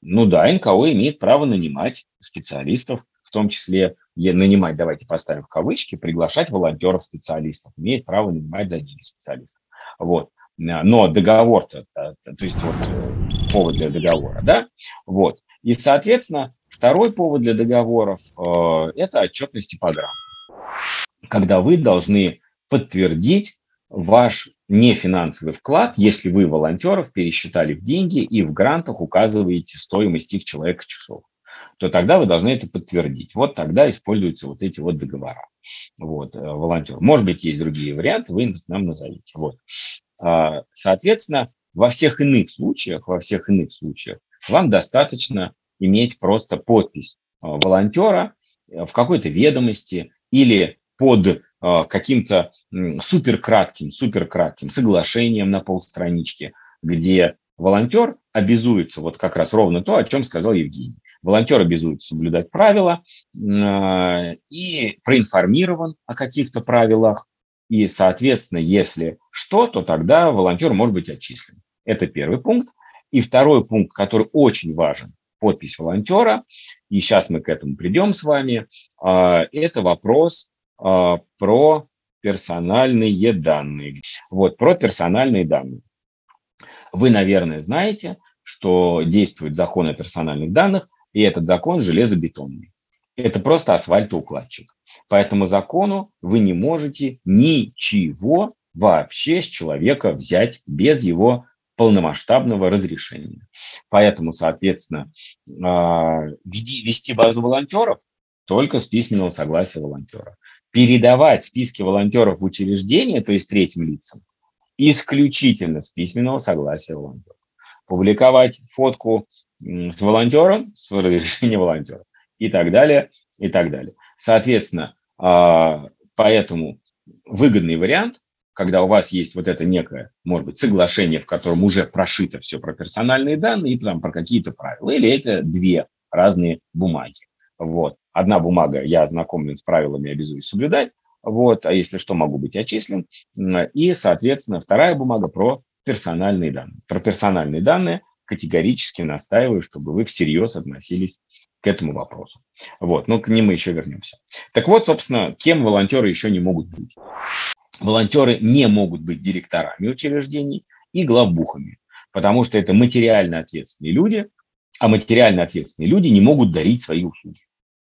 А, ну да, НКО имеет право нанимать специалистов, в том числе нанимать, давайте поставим в кавычки, приглашать волонтеров-специалистов, имеет право нанимать за деньги специалистов. Вот. Но договор-то, то есть вот э, повод для договора, да, вот. И, соответственно, второй повод для договоров э, – это отчетность по грантам. Когда вы должны подтвердить ваш нефинансовый вклад, если вы волонтеров пересчитали в деньги и в грантах указываете стоимость их человека часов то тогда вы должны это подтвердить. Вот тогда используются вот эти вот договора. Вот, э, волонтер. Может быть, есть другие варианты, вы нам назовите. Вот. А, соответственно, во всех иных случаях, во всех иных случаях вам достаточно иметь просто подпись э, волонтера э, в какой-то ведомости или под каким-то суперкратким, суперкратким соглашением на полстранички, где волонтер обязуется вот как раз ровно то, о чем сказал Евгений. Волонтер обязуется соблюдать правила э, и проинформирован о каких-то правилах. И, соответственно, если что, то тогда волонтер может быть отчислен. Это первый пункт. И второй пункт, который очень важен, подпись волонтера, и сейчас мы к этому придем с вами, э, это вопрос э, про персональные данные. Вот, про персональные данные. Вы, наверное, знаете, что действует закон о персональных данных, и этот закон железобетонный. Это просто асфальтоукладчик. По этому закону вы не можете ничего вообще с человека взять без его полномасштабного разрешения. Поэтому, соответственно, а, вести базу волонтеров только с письменного согласия волонтера. Передавать списки волонтеров в учреждение, то есть третьим лицам, исключительно с письменного согласия волонтера. Публиковать фотку с волонтером, с разрешения волонтера и так далее, и так далее. Соответственно, а, поэтому выгодный вариант, когда у вас есть вот это некое, может быть, соглашение, в котором уже прошито все про персональные данные и там про какие-то правила, или это две разные бумаги. Вот. Одна бумага, я ознакомлен с правилами, обязуюсь соблюдать, вот, а если что, могу быть отчислен. И, соответственно, вторая бумага про персональные данные. Про персональные данные категорически настаиваю, чтобы вы всерьез относились к этому вопросу. Вот, но к ним мы еще вернемся. Так вот, собственно, кем волонтеры еще не могут быть? Волонтеры не могут быть директорами учреждений и главбухами, потому что это материально ответственные люди, а материально ответственные люди не могут дарить свои услуги,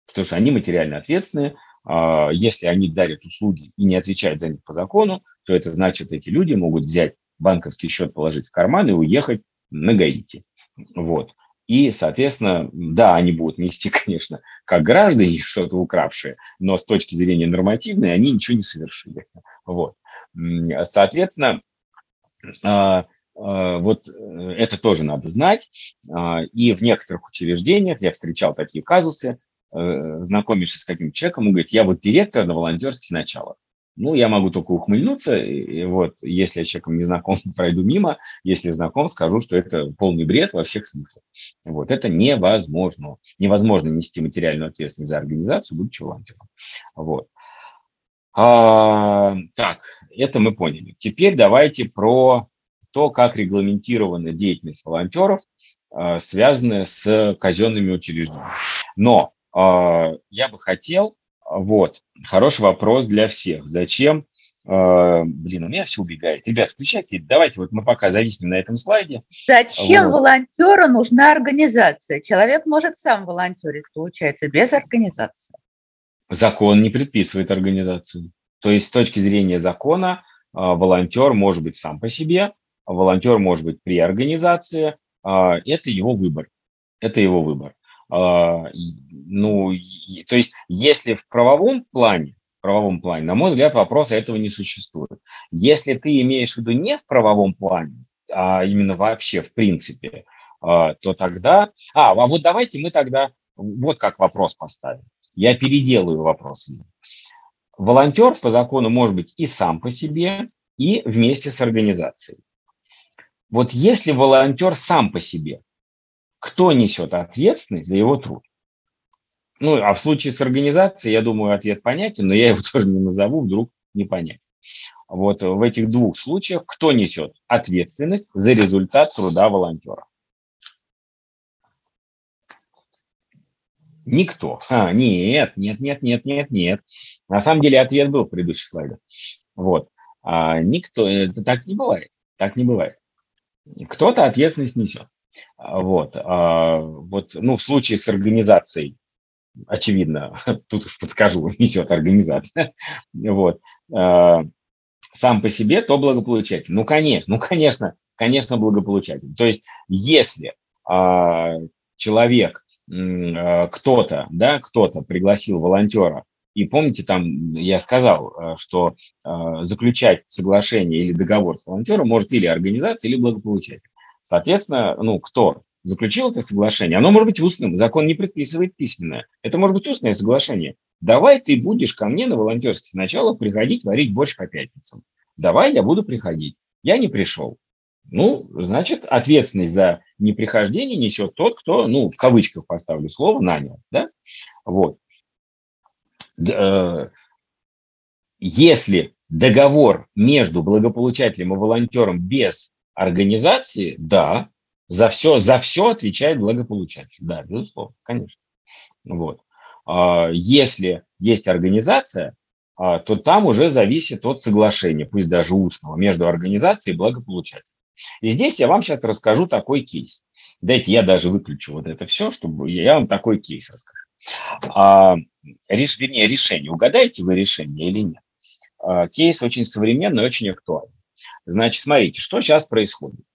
потому что они материально ответственные. А, если они дарят услуги и не отвечают за них по закону, то это значит, эти люди могут взять банковский счет, положить в карман и уехать на Гаити. Вот. И, соответственно, да, они будут нести, конечно, как граждане что-то укравшие, но с точки зрения нормативной они ничего не совершили. Вот. Соответственно, а, а, вот э, это тоже надо знать. И в некоторых учреждениях я встречал такие казусы, э, знакомишься с каким человеком, он говорит, я вот директор на волонтерских началах. Ну, я могу только ухмыльнуться, и вот если я человеком не знаком, пройду мимо, если знаком, скажу, что это полный бред во всех смыслах. Вот, это невозможно. Невозможно нести материальную ответственность за организацию, будучи волонтером. Вот. А, так, это мы поняли. Теперь давайте про то, как регламентирована деятельность волонтеров, а, связанная с казенными учреждениями. Но я бы хотел вот, хороший вопрос для всех. Зачем? Э, блин, у меня все убегает. Ребят, включайте. Давайте вот мы пока зависнем на этом слайде. Зачем вот. волонтеру нужна организация? Человек может сам волонтерить, получается, без организации. Закон не предписывает организацию. То есть с точки зрения закона волонтер может быть сам по себе, волонтер может быть при организации. Это его выбор. Это его выбор. А, ну, то есть, если в правовом плане, в правовом плане, на мой взгляд, вопроса этого не существует. Если ты имеешь в виду не в правовом плане, а именно вообще в принципе, а, то тогда... А, а вот давайте мы тогда вот как вопрос поставим. Я переделаю вопрос. Волонтер по закону может быть и сам по себе, и вместе с организацией. Вот если волонтер сам по себе, кто несет ответственность за его труд? Ну, а в случае с организацией, я думаю, ответ понятен, но я его тоже не назову, вдруг не понять. Вот в этих двух случаях кто несет ответственность за результат труда волонтера? Никто. А, нет, нет, нет, нет, нет, нет. На самом деле ответ был в предыдущих слайдах. Вот. А, никто, это так не бывает. Так не бывает. Кто-то ответственность несет. А, вот. А, вот, ну, в случае с организацией, очевидно, тут уж подскажу, несет организация. Вот. А, сам по себе, то благополучатель. Ну, конечно, ну, конечно, конечно, благополучатель. То есть, если а, человек Э, кто-то, да, кто-то пригласил волонтера, и помните, там я сказал, э, что заключать соглашение или договор с волонтером может или организация, или благополучатель. Соответственно, ну, кто заключил это соглашение, оно может быть устным, закон не предписывает письменное. Это может быть устное соглашение. Давай ты будешь ко мне на волонтерских началах приходить варить борщ по пятницам. Давай я буду приходить. Я не пришел. Ну, значит, ответственность за неприхождение несет тот, кто, ну, в кавычках поставлю слово, нанял, да? Вот. Э, если договор между благополучателем и волонтером без организации, да, за все, за все отвечает благополучатель. Да, безусловно, конечно. Вот. А если есть организация, а, то там уже зависит от соглашения, пусть даже устного, между организацией и благополучателем. И здесь я вам сейчас расскажу такой кейс. Дайте я даже выключу вот это все, чтобы я вам такой кейс расскажу. А, реш, вернее, решение. Угадаете вы решение или нет? А, кейс очень современный, очень актуальный. Значит, смотрите, что сейчас происходит.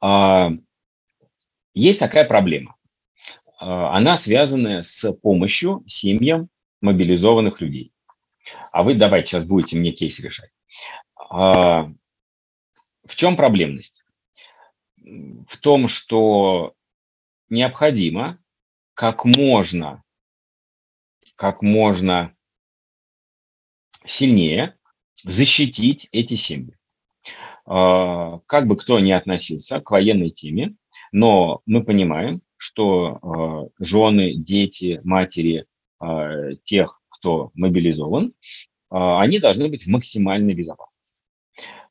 А, есть такая проблема. А, она связана с помощью семьям мобилизованных людей. А вы давайте сейчас будете мне кейс решать. А, в чем проблемность? В том, что необходимо как можно, как можно сильнее защитить эти семьи. А, как бы кто ни относился к военной теме, но мы понимаем, что а, жены, дети, матери а, тех, кто мобилизован, они должны быть в максимальной безопасности.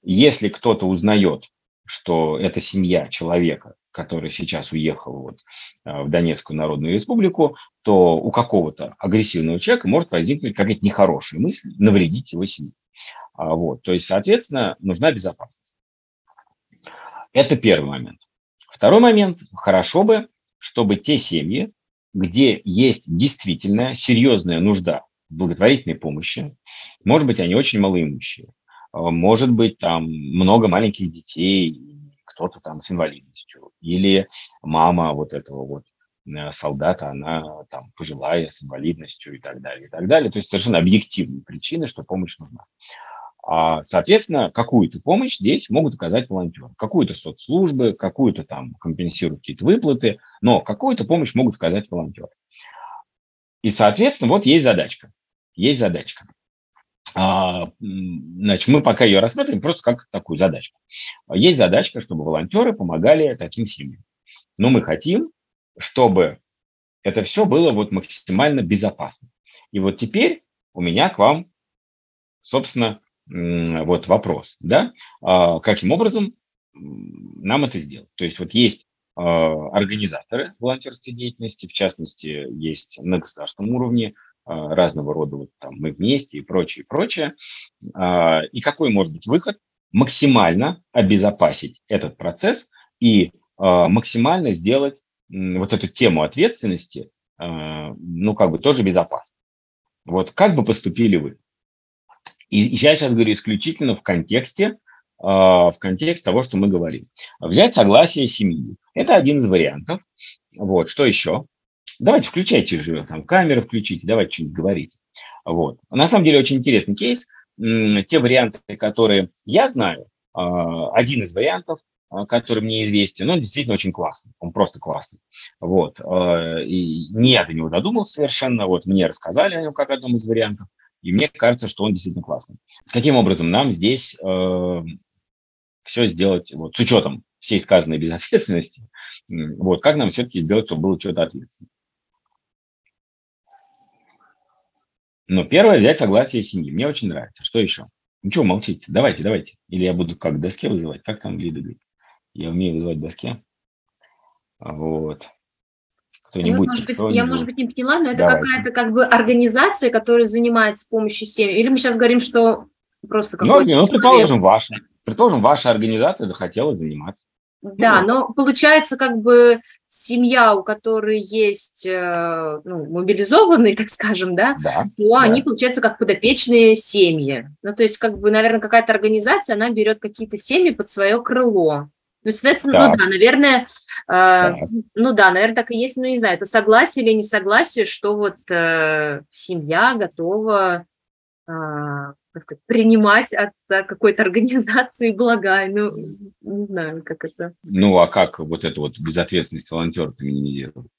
Если кто-то узнает, что это семья человека, который сейчас уехал вот в Донецкую Народную Республику, то у какого-то агрессивного человека может возникнуть какая-то нехорошая мысль навредить его семье. А, вот, то есть, соответственно, нужна безопасность. Это первый момент. Второй момент. Хорошо бы, чтобы те семьи, где есть действительно серьезная нужда в благотворительной помощи, может быть, они очень малоимущие, а, может быть, там много маленьких детей, кто-то там с инвалидностью, или мама вот этого вот э, солдата, она там пожилая, с инвалидностью и так далее, и так далее. То есть совершенно объективные причины, что помощь нужна. А, соответственно, какую-то помощь здесь могут оказать волонтеры. Какую-то соцслужбы, какую-то там компенсируют какие-то выплаты, но какую-то помощь могут оказать волонтеры. И, соответственно, вот есть задачка. Есть задачка. А, значит, мы пока ее рассматриваем просто как такую задачку. Есть задачка, чтобы волонтеры помогали таким семьям. Но мы хотим, чтобы это все было вот максимально безопасно. И вот теперь у меня к вам, собственно, вот вопрос, да, а, каким образом нам это сделать. То есть вот есть а, организаторы волонтерской деятельности, в частности, есть на государственном уровне а, разного рода, вот там мы вместе и прочее, прочее. А, и какой может быть выход? Максимально обезопасить этот процесс и максимально сделать вот эту тему ответственности, ну, как бы тоже безопасно. Вот как бы поступили вы? И я сейчас говорю исключительно в контексте, в контексте того, что мы говорим. Взять согласие семьи. Это один из вариантов. Вот, что еще? Давайте включайте же, там, камеры включите, давайте что-нибудь говорить. Вот. На самом деле очень интересный кейс. Те варианты, которые я знаю, а, один из вариантов, а, который мне известен, он действительно очень классный, он просто классный. Вот. А, и не я до него додумался совершенно, вот мне рассказали о нем как о одном из вариантов, и мне кажется, что он действительно классный. Каким образом нам здесь все сделать вот, с учетом всей сказанной безответственности, вот, как нам все-таки сделать, чтобы было что-то ответственно. Но первое взять согласие семьи. Мне очень нравится. Что еще? Ну что, молчите? Давайте, давайте. Или я буду как доске вызывать. Как там Лида говорит? Я умею вызывать доске. Вот. Кто-нибудь? Может быть, я, может быть, не поняла, но это какая-то как бы организация, которая занимается помощью семьи. Или мы сейчас говорим, что просто какой-то... Ну, ну предположим, ваша. Предположим, ваша организация захотела заниматься. Да, ну, но получается, как бы семья, у которой есть э, ну, мобилизованные, так скажем, да, да то да. они, получаются, как подопечные семьи. Ну, то есть, как бы, наверное, какая-то организация, она берет какие-то семьи под свое крыло. Ну, соответственно, так. ну да, наверное, э, ну да, наверное, так и есть, ну не знаю, это согласие или несогласие, что вот э, семья готова э, как сказать, принимать от какой-то организации блага. Ну, не знаю, как это. Ну, а как вот эту вот безответственность волонтера минимизировать?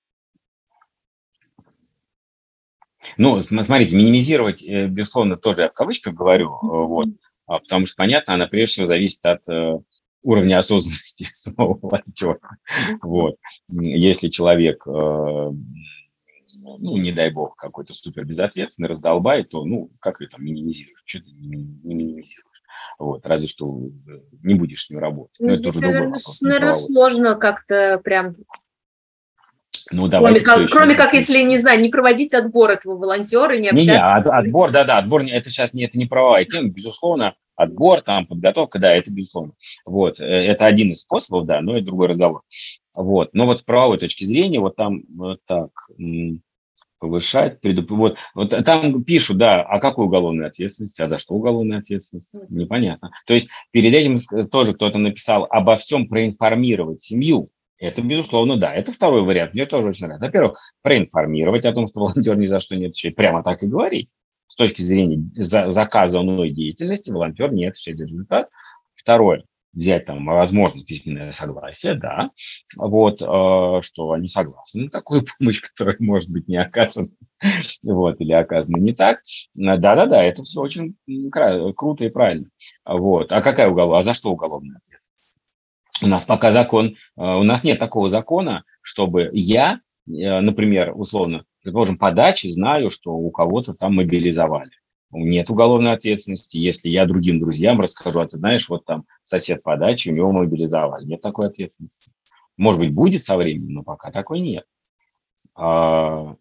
Ну, смотрите, минимизировать, э, безусловно, тоже я в кавычках говорю, mm-hmm. вот, а, потому что, понятно, она прежде всего зависит от э, уровня осознанности самого волонтера. Вот. Если человек ну, не дай бог, какой-то супер безответственный, раздолбает, то, ну, как ее там минимизируешь? Что ты не, минимизируешь? Вот, разве что э, не будешь с ним работать. Ну, это уже наверное сложно как-то прям ну, давайте кроме, как, кроме как, если, не знаю, не проводить отбор этого волонтера, не общаться. Не, не, отбор, да-да, отбор, это сейчас не, это не правовая тема, безусловно, отбор, там, подготовка, да, это безусловно. Вот, э, это один из способов, да, но это другой разговор. Вот, но вот с правовой точки зрения, вот там, вот так, повышать, предуп... вот, вот там пишут, да, а какую уголовную ответственность, а за что уголовная ответственность, непонятно. То есть перед этим тоже кто-то написал обо всем проинформировать семью, это, безусловно, да. Это второй вариант. Мне тоже очень нравится. Во-первых, проинформировать о том, что волонтер ни за что не отвечает. Прямо так и говорить. С точки зрения заказанной деятельности волонтер не отвечает за результат. Второе взять там, возможно, письменное согласие, да, вот, э, что они согласны на такую помощь, которая, может быть, не оказана, вот, или оказана не так. Да-да-да, это все очень круто и правильно. Вот. А какая уголовная, а за что уголовная ответственность? У нас пока закон, э, у нас нет такого закона, чтобы я, э, например, условно, предположим, по даче знаю, что у кого-то там мобилизовали нет уголовной ответственности. Если я другим друзьям расскажу, а ты знаешь, вот там сосед по даче, у него мобилизовали. Нет такой ответственности. Может быть, будет со временем, но пока такой нет. А,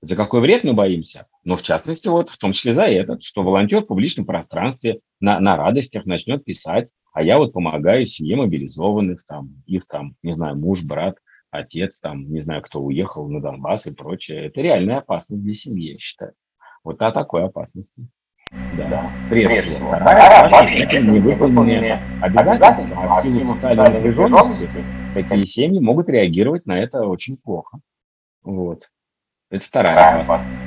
за какой вред мы боимся? Ну, в частности, вот в том числе за этот, что волонтер в публичном пространстве на, на радостях начнет писать, а я вот помогаю семье мобилизованных, там, их там, не знаю, муж, брат, отец, там, не знаю, кто уехал на Донбасс и прочее. Это реальная опасность для семьи, я считаю. Вот о такой опасности. Да, да. прежде всего. Вторая опасность – это невыполнение обязательств, а в силу социальной напряженности такие семьи могут реагировать на это очень плохо. Вот. Это вторая опасность.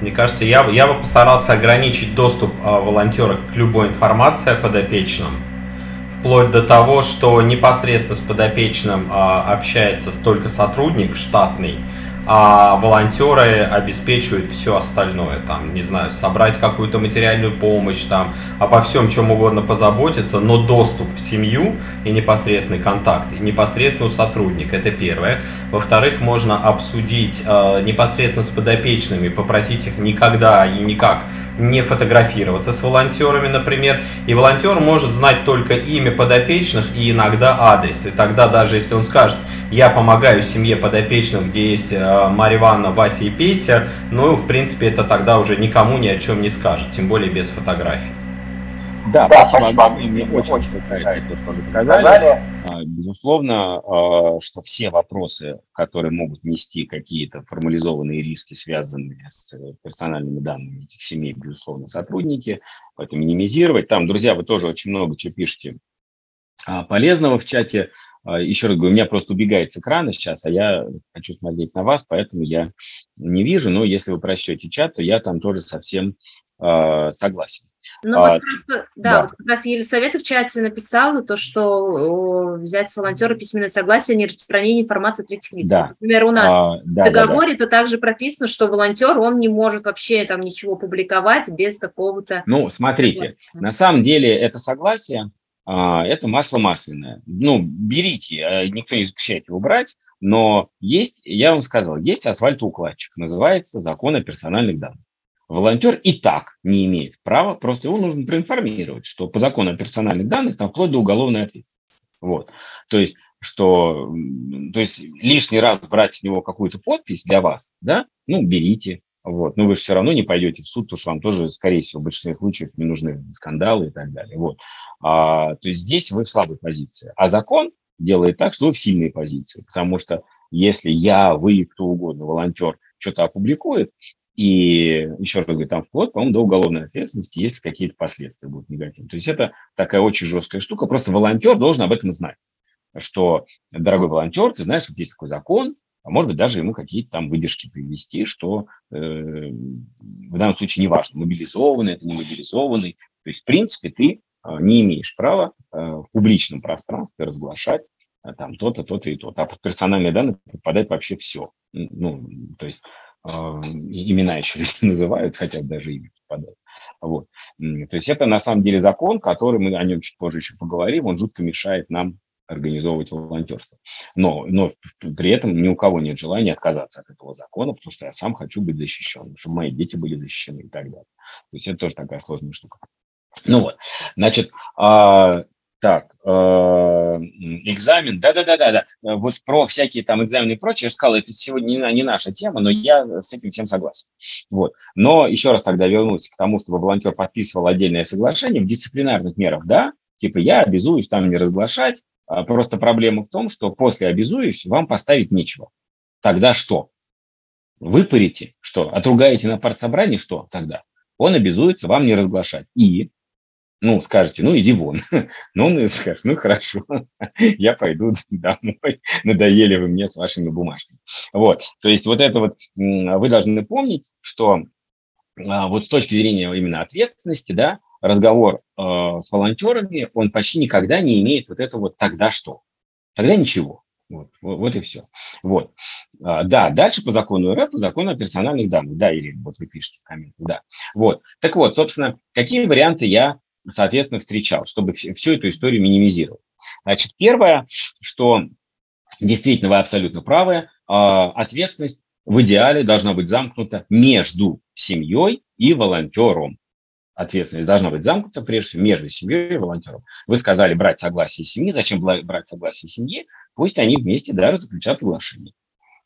Мне кажется, я, я бы постарался ограничить доступ а, волонтера к любой информации о подопечном. Вплоть до того, что непосредственно с подопечным а, общается только сотрудник штатный, а волонтеры обеспечивают все остальное, там, не знаю, собрать какую-то материальную помощь, там, обо всем чем угодно позаботиться, но доступ в семью и непосредственный контакт, и непосредственно у сотрудника, это первое. Во-вторых, можно обсудить э, непосредственно с подопечными, попросить их никогда и никак не фотографироваться с волонтерами, например, и волонтер может знать только имя подопечных и иногда адрес, и тогда даже если он скажет, я помогаю семье подопечных, где есть э, Марья Ивановна, Вася и Петя, ну, в принципе, это тогда уже никому ни о чем не скажет, тем более без фотографий. Да, да спасибо, спасибо. Мне очень, очень нравится то, что вы сказали. А, безусловно, а, что все вопросы, которые могут нести какие-то формализованные риски, связанные с персональными данными этих семей, безусловно, сотрудники, это минимизировать. Там, друзья, вы тоже очень много чего пишете а, полезного в чате. Еще раз говорю, у меня просто убегает с экрана сейчас, а я хочу смотреть на вас, поэтому я не вижу. Но если вы прочтете чат, то я там тоже совсем согласен. Ну, а, вот просто, да, да. Вот как раз Елисавета в чате написала то, что взять с волонтера письменное согласие о нераспространении информации третьих лиц. Да. Например, у нас а, да, в договоре да, да. это также прописано, что волонтер, он не может вообще там ничего публиковать без какого-то... Ну, смотрите, на самом деле это согласие, это масло масляное. Ну, берите, никто не запрещает его брать, но есть, я вам сказал, есть асфальтоукладчик, называется закон о персональных данных. Волонтер и так не имеет права, просто его нужно проинформировать, что по закону о персональных данных там вплоть до уголовной ответственности. Вот. То есть, что, то есть лишний раз брать с него какую-то подпись для вас, да, ну, берите, вот. Но вы же все равно не пойдете в суд, потому что вам тоже, скорее всего, в большинстве случаев не нужны скандалы и так далее. Вот. А, то есть здесь вы в слабой позиции. А закон делает так, что вы в сильной позиции. Потому что если я, вы, кто угодно, волонтер, что-то опубликует, и еще раз говорю, там вплоть, по-моему, до уголовной ответственности, если какие-то последствия будут негативные. То есть это такая очень жесткая штука. Просто волонтер должен об этом знать. Что, дорогой волонтер, ты знаешь, вот есть такой закон, а может быть, даже ему какие-то там выдержки привести, что э, в данном случае не важно, мобилизованный это, не мобилизованный. То есть, в принципе, ты э, не имеешь права э, в публичном пространстве разглашать э, там то-то, то-то и то-то. А под персональные данные попадает вообще все. Ну, то есть имена еще не называют, хотя даже имя попадают. Вот. То есть это на самом деле закон, который мы о нем чуть позже еще поговорим, он жутко мешает нам организовывать волонтерство. Но, но при этом ни у кого нет желания отказаться от этого закона, потому что я сам хочу быть защищенным, чтобы мои дети были защищены и так далее. То есть это тоже такая сложная штука. Ну вот, значит, а, так, э, экзамен, да-да-да-да, вот про всякие там экзамены и прочее, я сказал, это сегодня не, не наша тема, но я с этим всем согласен. Вот. Но еще раз тогда вернусь к тому, чтобы волонтер подписывал отдельное соглашение в дисциплинарных мерах, да, типа я обязуюсь там не разглашать, а просто проблема в том, что после обязуюсь вам поставить нечего. Тогда что? Выпарите, что? Отругаете на партсобрании, что тогда? Он обязуется вам не разглашать. И ну, скажете, ну, иди вон. Ну, он скажет, ну, хорошо, я пойду домой, надоели вы мне с вашими бумажками. Вот, то есть вот это вот, вы должны помнить, что а, вот с точки зрения именно ответственности, да, разговор э, с волонтерами, он почти никогда не имеет вот это вот «тогда что?». Тогда ничего. Вот, вот, вот и все. Вот. А, да, дальше по закону РФ, по закону о персональных данных. Да, Ирина, вот вы пишете коммент. Да. Вот. Так вот, собственно, какие варианты я соответственно, встречал, чтобы всю эту историю минимизировать. Значит, первое, что действительно вы абсолютно правы, а, ответственность в идеале должна быть замкнута между семьей и волонтером. Ответственность должна быть замкнута, прежде всего, между семьей и волонтером. Вы сказали брать согласие семьи. Зачем брать согласие семьи? Пусть они вместе даже заключат соглашение.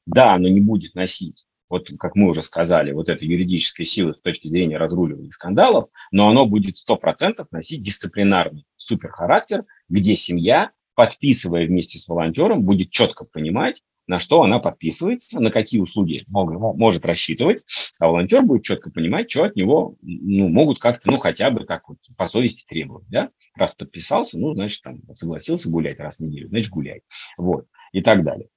Да, оно не будет носить вот как мы уже сказали, вот эта юридическая сила с точки зрения разруливания скандалов, но оно будет 100% носить дисциплинарный суперхарактер, где семья, подписывая вместе с волонтером, будет четко понимать, на что она подписывается, на какие услуги может рассчитывать, а волонтер будет четко понимать, что от него ну, могут как-то, ну, хотя бы так вот по совести требовать, да, раз подписался, ну, значит, там, согласился гулять раз в неделю, значит, гуляй, вот, и так далее.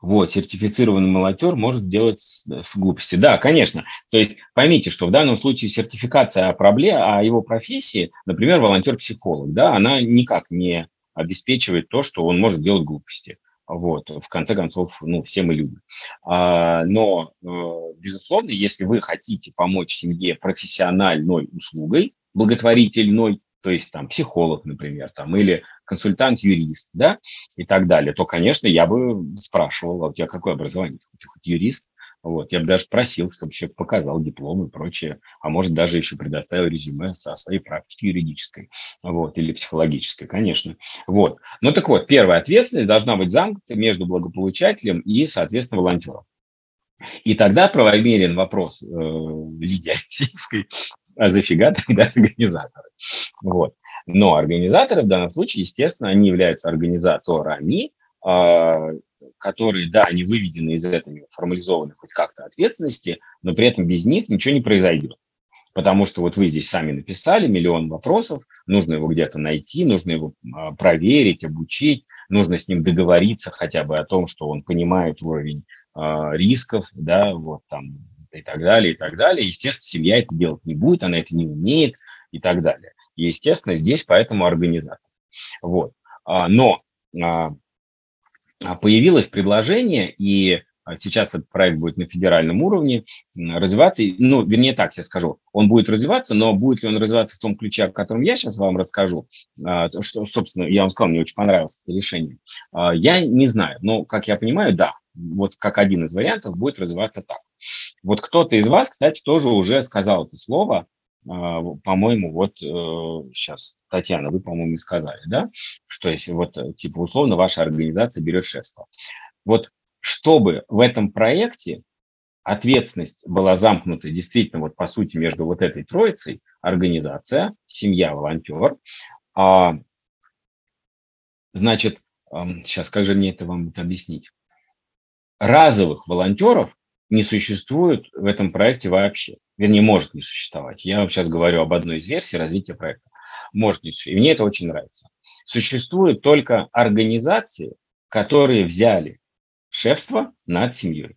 Вот, сертифицированный волонтер может делать с глупости. Да, конечно. То есть поймите, что в данном случае сертификация о проблеме, о его профессии, например, волонтер-психолог, да, она никак не обеспечивает то, что он может делать глупости. Вот, в конце концов, ну, все мы люди. А, но, э, безусловно, если вы хотите помочь семье профессиональной услугой, благотворительной, то есть там психолог, например, там, или консультант-юрист, да, и так далее, то, конечно, я бы спрашивал, а у тебя какое образование? Ты хоть юрист? Вот, я бы даже просил, чтобы человек показал диплом и прочее, а может даже еще предоставил резюме со своей практики юридической, вот, или психологической, конечно. Вот. Ну так вот, первая ответственность должна быть замкнута между благополучателем и, соответственно, волонтером. И тогда правомерен вопрос э, Лидии Алексеевской, а зафига тогда организаторы? Вот. Но организаторы в данном случае, естественно, они являются организаторами, а, которые, да, они выведены из этой формализованной хоть как-то ответственности, но при этом без них ничего не произойдет. Потому что вот вы здесь сами написали миллион вопросов, нужно его где-то найти, нужно его а, проверить, обучить, нужно с ним договориться хотя бы о том, что он понимает уровень а, рисков, да, вот там и так далее, и так далее. Естественно, семья это делать не будет, она это не умеет и так далее. естественно, здесь поэтому организатор. Вот. А, но а, появилось предложение, и а сейчас этот проект будет на федеральном уровне развиваться. Ну, вернее так, я скажу, он будет развиваться, но будет ли он развиваться в том ключе, о котором я сейчас вам расскажу, а, что, собственно, я вам сказал, мне очень понравилось это решение, а, я не знаю. Но, как я понимаю, да, вот как один из вариантов будет развиваться так. Вот кто-то из вас, кстати, тоже уже сказал это слово, по-моему, вот сейчас, э, Татьяна, вы, по-моему, сказали, да, что если вот, э, типа, условно, ваша организация берет шефство. Вот чтобы в этом проекте ответственность была замкнута действительно вот по сути между вот этой троицей, организация, семья, волонтер, а, значит, сейчас как же мне это вам объяснить? Разовых волонтеров не существует в этом проекте вообще. Вернее, может не существовать. Я вам сейчас говорю об одной из версий развития проекта. Может не существовать. И мне это очень нравится. Существуют только организации, которые взяли шефство над семьей.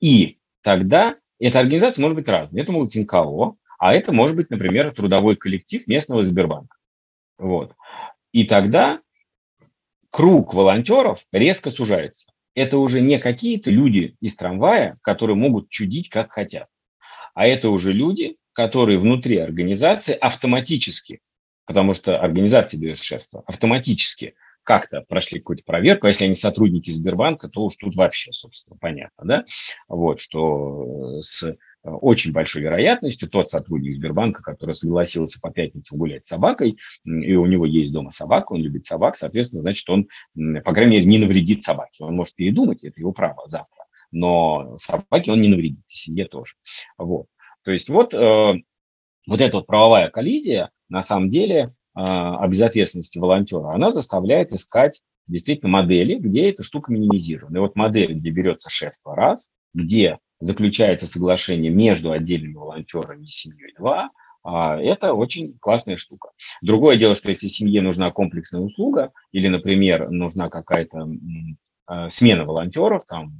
И тогда эта организация может быть разной. Это может быть НКО, а это может быть, например, трудовой коллектив местного Сбербанка. Вот. И тогда круг волонтеров резко сужается. Это уже не какие-то люди из трамвая, которые могут чудить как хотят, а это уже люди, которые внутри организации автоматически, потому что организация берет шефство, автоматически – как-то прошли какую-то проверку, а если они сотрудники Сбербанка, то уж тут вообще, собственно, понятно, да, вот, что с э, очень большой вероятностью тот сотрудник Сбербанка, который согласился по пятницам гулять с собакой, и у него есть дома собака, он любит собак, соответственно, значит, он, по крайней мере, не навредит собаке. Он может передумать, это его право завтра, но собаке он не навредит, и семье тоже. Вот. То есть вот, э, вот эта вот правовая коллизия, на самом деле, а, о волонтера, она заставляет искать действительно модели, где эта штука минимизирована. И вот модель, где берется шефство раз, где заключается соглашение между отдельными волонтерами и семьей два, а, это очень классная штука. Другое дело, что если семье нужна комплексная услуга или, например, нужна какая-то а, смена волонтеров, там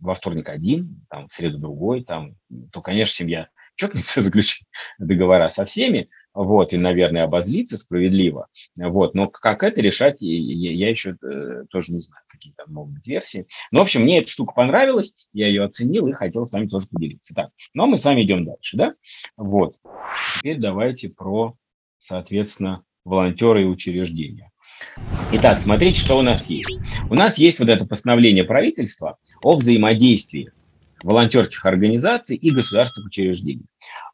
во вторник один, там в среду другой, там, то, конечно, семья чокнется заключить договора со всеми, вот, и, наверное, обозлиться справедливо, вот, но как это решать, я, еще э, тоже не знаю, какие там могут быть версии. Но, в общем, мне эта штука понравилась, я ее оценил и хотел с вами тоже поделиться. Так, но мы с вами идем дальше, да? Вот, теперь давайте про, соответственно, волонтеры и учреждения. Итак, смотрите, что у нас есть. У нас есть вот это постановление правительства о взаимодействии волонтерских организаций и государственных учреждений.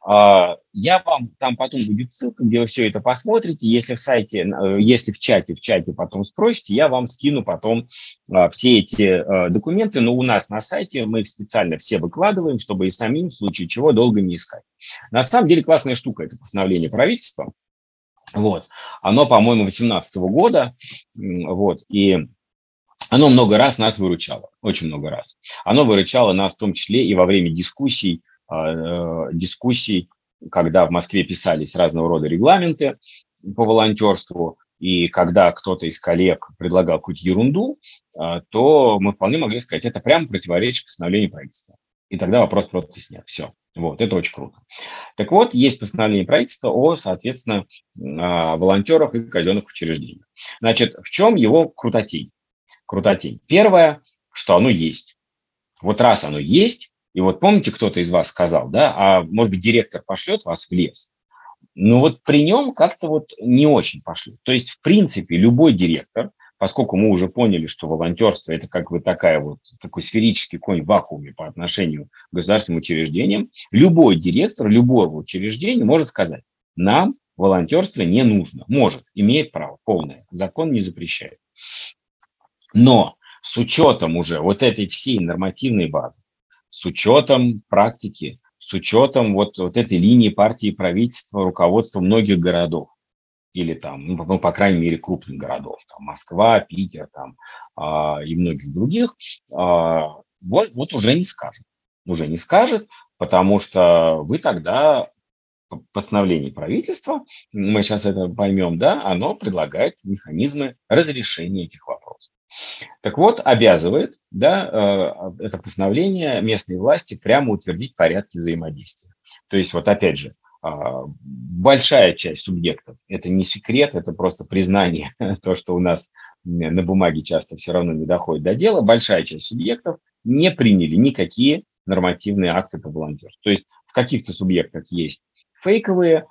А, я вам там потом будет ссылка, где вы все это посмотрите. Если в сайте, э, если в чате, в чате потом спросите, я вам скину потом а, все эти э, документы. Но у нас на сайте мы их специально все выкладываем, чтобы и самим в случае чего долго не искать. На самом деле классная штука это постановление правительства. Вот. Оно, по-моему, 2018 года. Вот. И оно много раз нас выручало, очень много раз. Оно выручало нас в том числе и во время дискуссий, а, э, дискуссий, когда в Москве писались разного рода регламенты по волонтерству, и когда кто-то из коллег предлагал какую-то ерунду, а, то мы вполне могли сказать, это прямо противоречит постановлению правительства. И тогда вопрос просто снят. Все. Вот, это очень круто. Так вот, есть постановление правительства о, соответственно, а, волонтерах и казенных учреждениях. Значит, в чем его крутотень? Крутотень. Первое, что оно есть. Вот раз оно есть, и вот помните, кто-то из вас сказал, да, а может быть директор пошлет вас в лес. Ну вот при нем как-то вот не очень пошли. То есть, в принципе, любой директор, поскольку мы уже поняли, что волонтерство – это как бы такая вот, такой сферический конь в вакууме по отношению к государственным учреждениям, любой директор любого учреждения может сказать, нам волонтерство не нужно. Может, имеет право полное. Закон не запрещает. Но с учетом уже вот этой всей нормативной базы, с учетом практики, с учетом вот, вот этой линии партии правительства, руководства многих городов, или там, ну, ну, по крайней мере, крупных городов, там, Москва, Питер, там, а, и многих других, а, вот, вот уже не скажет. Уже не скажет, потому что вы тогда постановление правительства, мы сейчас это поймем, да, оно предлагает механизмы разрешения этих вопросов. Так вот, обязывает да, э, это постановление местной власти прямо утвердить порядки взаимодействия. То есть, вот опять же, а, большая часть субъектов, это не секрет, это просто признание, то, что у нас на бумаге часто все равно не доходит до дела, большая часть субъектов не приняли никакие нормативные акты по волонтерству. То есть в каких-то субъектах есть фейковые,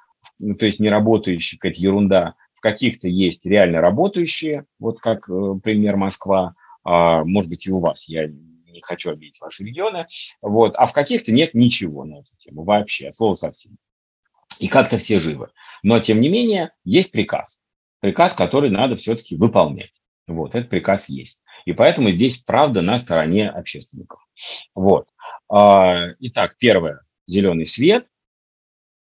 то есть не работающие, какая-то ерунда, в каких-то есть реально работающие, вот как э, пример Москва, а, может быть и у вас, я не хочу обидеть ваши регионы, вот, а в каких-то нет ничего на эту тему вообще, от слова совсем. И как-то все живы. Но, тем не менее, есть приказ. Приказ, который надо все-таки выполнять. Вот, этот приказ есть. И поэтому здесь правда на стороне общественников. Вот. А, итак, первое. Зеленый свет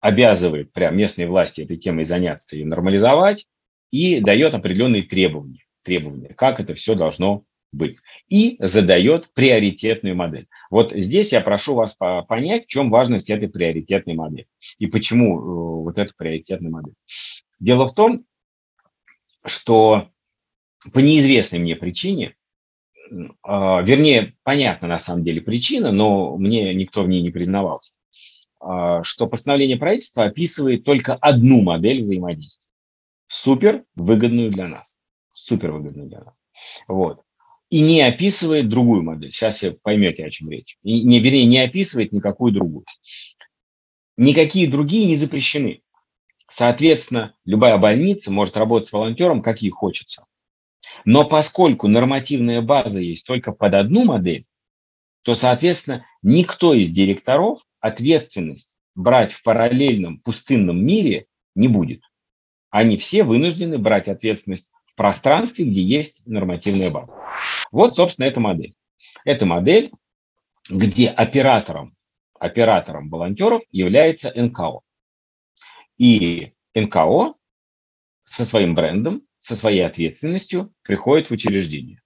обязывает прям местные власти этой темой заняться и нормализовать, и дает определенные требования, требования, как это все должно быть. И задает приоритетную модель. Вот здесь я прошу вас понять, в чем важность этой приоритетной модели и почему э, вот эта приоритетная модель. Дело в том, что по неизвестной мне причине, а, вернее, понятна на самом деле причина, но мне никто в ней не признавался, что постановление правительства описывает только одну модель взаимодействия. Супер выгодную для нас. Супер выгодную для нас. Вот. И не описывает другую модель. Сейчас вы поймете, о чем речь. И, не, вернее, не описывает никакую другую. Никакие другие не запрещены. Соответственно, любая больница может работать с волонтером, как ей хочется. Но поскольку нормативная база есть только под одну модель, то, соответственно, никто из директоров ответственность брать в параллельном пустынном мире не будет. Они все вынуждены брать ответственность в пространстве, где есть нормативная база. Вот, собственно, эта модель. Это модель, где оператором, оператором волонтеров является НКО. И НКО со своим брендом со своей ответственностью приходит в учреждение.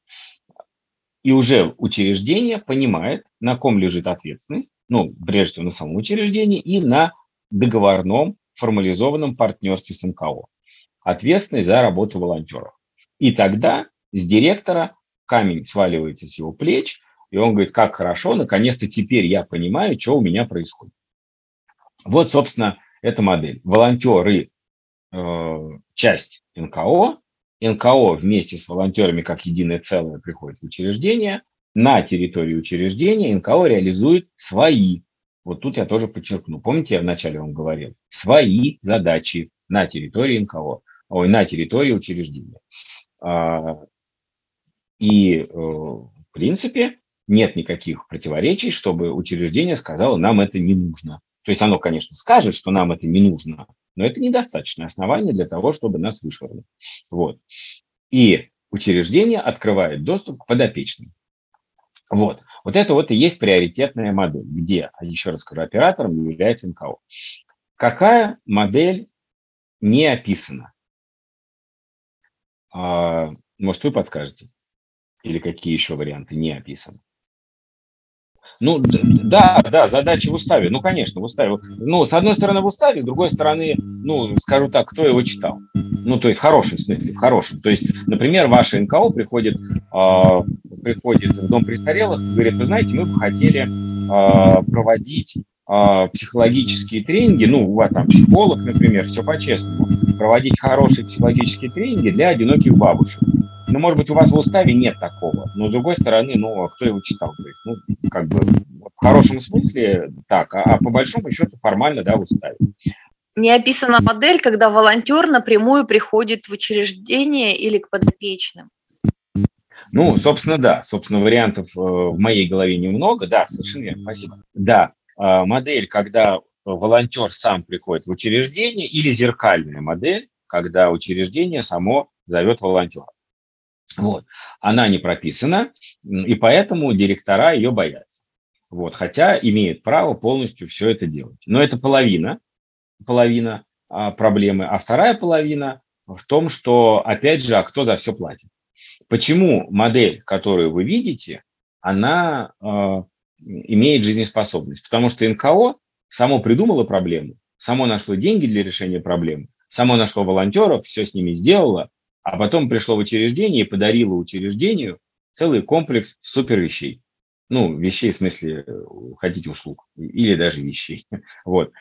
И уже учреждение понимает, на ком лежит ответственность, ну, прежде всего на самом учреждении и на договорном формализованном партнерстве с НКО. Ответственность за работу волонтеров. И тогда с директора камень сваливается с его плеч, и он говорит, как хорошо, наконец-то теперь я понимаю, что у меня происходит. Вот, собственно, эта модель. Волонтеры э, часть НКО, НКО вместе с волонтерами как единое целое приходит в учреждение, на территории учреждения НКО реализует свои, вот тут я тоже подчеркну, помните, я вначале вам говорил, свои задачи на территории НКО, ой, на территории учреждения. А, и, э, в принципе, нет никаких противоречий, чтобы учреждение сказало, нам это не нужно. То есть оно, конечно, скажет, что нам это не нужно, но это недостаточное основание для того, чтобы нас вышвырнули. Вот. И учреждение открывает доступ к подопечным. Вот. Вот это вот и есть приоритетная модель, где, еще раз скажу, оператором является НКО. Какая модель не описана? А, может, вы подскажете? Или какие еще варианты не описаны? Ну, да, да, задачи в уставе. Ну, конечно, в уставе. Ну, с одной стороны, в уставе, с другой стороны, ну, скажу так, кто его читал? Ну, то есть в хорошем смысле, в хорошем. То есть, например, ваше НКО приходит, э, приходит в дом престарелых, говорит, вы знаете, мы бы хотели э, проводить э, психологические тренинги, ну, у вас там психолог, например, все по-честному, проводить хорошие психологические тренинги для одиноких бабушек. Ну, может быть, у вас в уставе нет такого, но с другой стороны, ну, а кто его читал? То есть, ну, как бы в хорошем смысле так, а, а по большому счету формально, да, в уставе. Не описана модель, когда волонтер напрямую приходит в учреждение или к подопечным. Ну, собственно, да. Собственно, вариантов э, в моей голове немного. Да, совершенно верно. Спасибо. Да, э, модель, когда волонтер сам приходит в учреждение, или зеркальная модель, когда учреждение само зовет волонтера. Вот. Она не прописана, и поэтому директора ее боятся. Вот. Хотя имеют право полностью все это делать. Но это половина, половина а, проблемы. А вторая половина в том, что, опять же, а кто за все платит? Почему модель, которую вы видите, она э, имеет жизнеспособность? Потому что НКО само придумало проблему, само нашло деньги для решения проблемы, само нашло волонтеров, все с ними сделало, а потом пришло в учреждение и подарило учреждению целый комплекс супер вещей. Ну, вещей в смысле, э, хотите услуг, или даже вещей. Вот,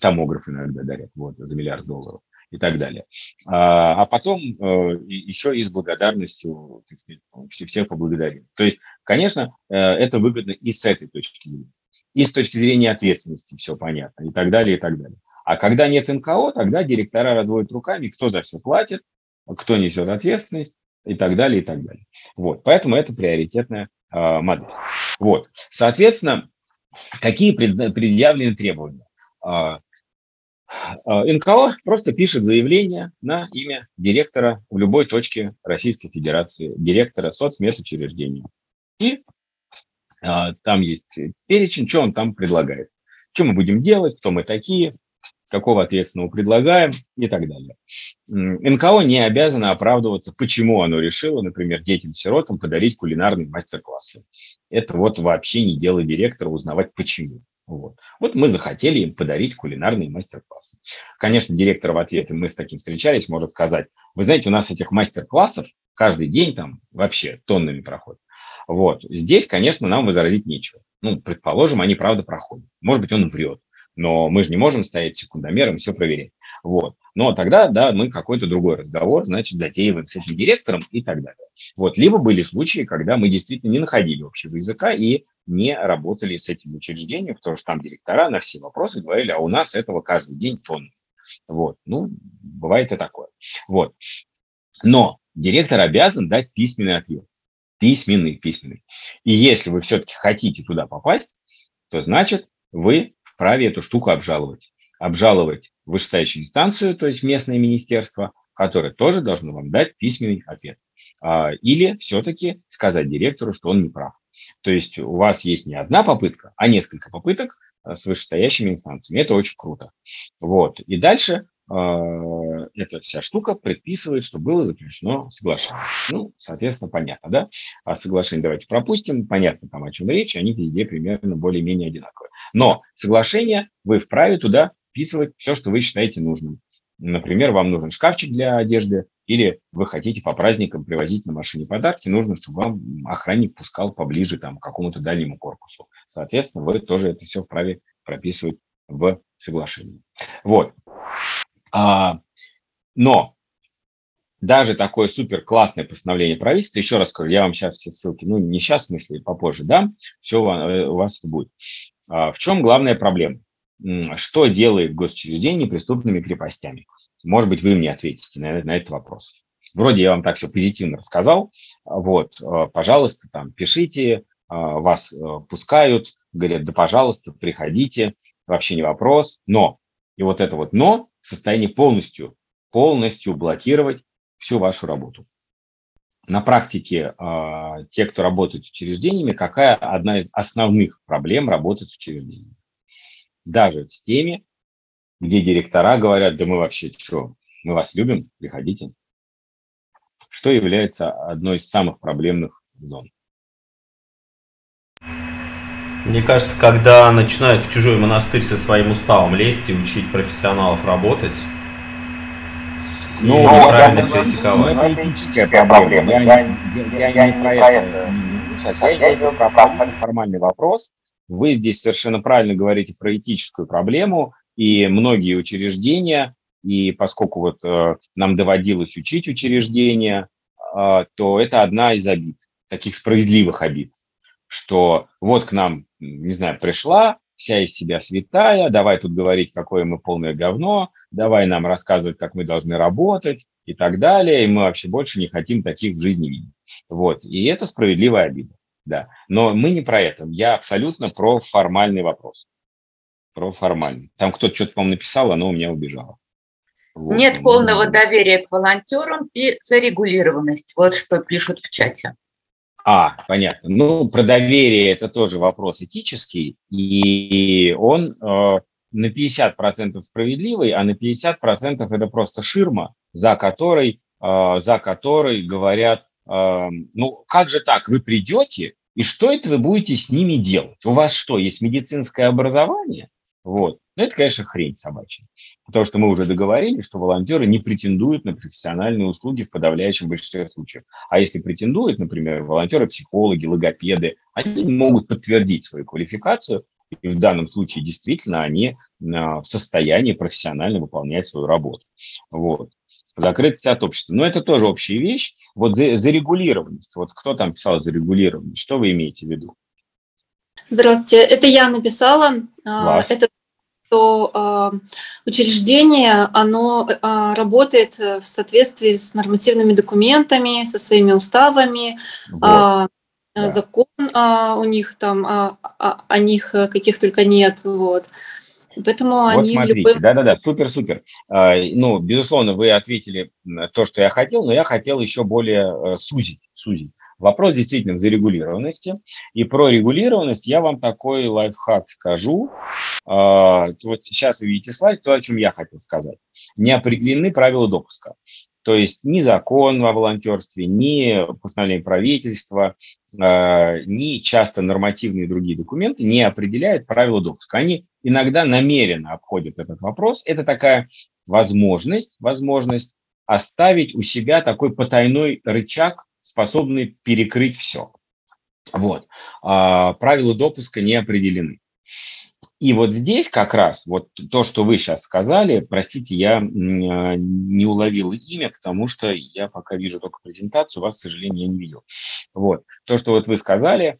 томограф иногда дарят, вот, за миллиард долларов. и так далее. А, а потом э, еще и с благодарностью так сказать, всех поблагодарим. То есть, конечно, э, это выгодно и с этой точки зрения. И с точки зрения ответственности все понятно, и так далее, и так далее. А когда нет НКО, тогда директора разводят руками, кто за все платит, кто несет ответственность и так далее, и так далее. Вот, поэтому это приоритетная э, модель. Вот, соответственно, какие предъявлены требования? Э, э, НКО просто пишет заявление на имя директора в любой точке Российской Федерации, директора соцмедучреждения. И э, там есть перечень, что он там предлагает. Что мы будем делать, кто мы такие, какого ответственного предлагаем и так далее. НКО не обязано оправдываться, почему оно решило, например, детям-сиротам подарить кулинарные мастер-классы. Это вот вообще не дело директора узнавать, почему. Вот. вот мы захотели им подарить кулинарные мастер-классы. Конечно, директор в ответ, и мы с таким встречались, может сказать, вы знаете, у нас этих мастер-классов каждый день там вообще тоннами проходит. Вот. Здесь, конечно, нам возразить нечего. Ну, предположим, они правда проходят. Может быть, он врет но мы же не можем стоять секундомером и все проверять. Вот. Но тогда, да, мы какой-то другой разговор, значит, затеиваем с этим директором и так далее. Вот. Либо были случаи, когда мы действительно не находили общего языка и не работали с этим учреждением, потому что там директора на все вопросы говорили, а у нас этого каждый день тонны. Вот. Ну, бывает и такое. Вот. Но директор обязан дать письменный ответ. Письменный, письменный. И если вы все-таки хотите туда попасть, то значит вы вправе эту штуку обжаловать. Обжаловать вышестоящую инстанцию, то есть местное министерство, которое тоже должно вам дать письменный ответ. А, или все-таки сказать директору, что он не прав. То есть у вас есть не одна попытка, а несколько попыток а, с вышестоящими инстанциями. Это очень круто. Вот. И дальше эта вся штука предписывает, что было заключено соглашение. Ну, соответственно, понятно, да? А соглашение давайте пропустим, понятно там, о чем речь, они везде примерно более-менее одинаковые. Но соглашение вы вправе туда вписывать все, что вы считаете нужным. Например, вам нужен шкафчик для одежды, или вы хотите по праздникам привозить на машине подарки, нужно, чтобы вам охранник пускал поближе там, к какому-то дальнему корпусу. Соответственно, вы тоже это все вправе прописывать в соглашении. Вот. А, но даже такое супер классное постановление правительства, еще раз скажу, я вам сейчас все ссылки, ну не сейчас, в смысле, попозже дам, все э, у вас будет. А, в чем главная проблема? Что делает госучреждение преступными крепостями? Может быть, вы мне ответите на, на этот вопрос. Вроде я вам так все позитивно рассказал. Вот, э, пожалуйста, там пишите, э, вас пускают, говорят, да, пожалуйста, приходите, вообще не вопрос. Но, и вот это вот но в состоянии полностью, полностью блокировать всю вашу работу. На практике э, те, кто работает с учреждениями, какая одна из основных проблем работы с учреждениями? Даже с теми, где директора говорят, да мы вообще что, мы вас любим, приходите. Что является одной из самых проблемных зон? Мне кажется, когда начинают в чужой монастырь со своим уставом лезть и учить профессионалов работать, ну, неправильно критиковать. Это этическая проблема. Я, я, я не про это. Сейчас я говорю про формальный вопрос. Вы здесь совершенно правильно говорите про этическую проблему, и многие учреждения, и поскольку вот э, нам доводилось учить учреждения, э, то это одна из обид, таких справедливых обид что вот к нам, не знаю, пришла, вся из себя святая, давай тут говорить, какое мы полное говно, давай нам рассказывать, как мы должны работать и так далее, и мы вообще больше не хотим таких в жизни видеть. Вот, и это справедливая обида, да. Но мы не про это, я абсолютно про формальный вопрос, про формальный. Там кто-то что-то, по-моему, написал, оно у меня убежало. Вот. Нет полного доверия к волонтерам и зарегулированность, вот что пишут в чате. А, понятно. Ну, про доверие это тоже вопрос этический, и он э, на 50% справедливый, а на 50% это просто ширма, за которой, э, за которой говорят, э, ну, как же так, вы придете, и что это вы будете с ними делать? У вас что, есть медицинское образование? Вот. Но это, конечно, хрень собачья. Потому что мы уже договорились, что волонтеры не претендуют на профессиональные услуги в подавляющем большинстве случаев. А если претендуют, например, волонтеры, психологи, логопеды, они могут подтвердить свою квалификацию И в данном случае действительно они в состоянии профессионально выполнять свою работу. Вот. Закрытость от общества. Но это тоже общая вещь. Вот за, зарегулированность. Вот кто там писал зарегулированность? Что вы имеете в виду? Здравствуйте, это я написала. Класс. Это что э, учреждение, оно э, работает в соответствии с нормативными документами, со своими уставами, вот. э, закон э, у них там, э, о них каких только нет, вот. Поэтому вот они смотрите, любым... да-да-да, супер-супер. Ну, безусловно, вы ответили то, что я хотел, но я хотел еще более сузить, сузить. Вопрос действительно в зарегулированности. И про регулированность я вам такой лайфхак скажу. А, вот сейчас вы видите слайд, то, о чем я хотел сказать. Не определены правила допуска. То есть ни закон о волонтерстве, ни постановление правительства, а, ни часто нормативные другие документы не определяют правила допуска. Они иногда намеренно обходят этот вопрос. Это такая возможность, возможность оставить у себя такой потайной рычаг способный перекрыть все. Вот. А, правила допуска не определены. И вот здесь как раз вот то, что вы сейчас сказали, простите, я а, не уловил имя, потому что я пока вижу только презентацию, вас, к сожалению, я не видел. Вот. То, что вот вы сказали,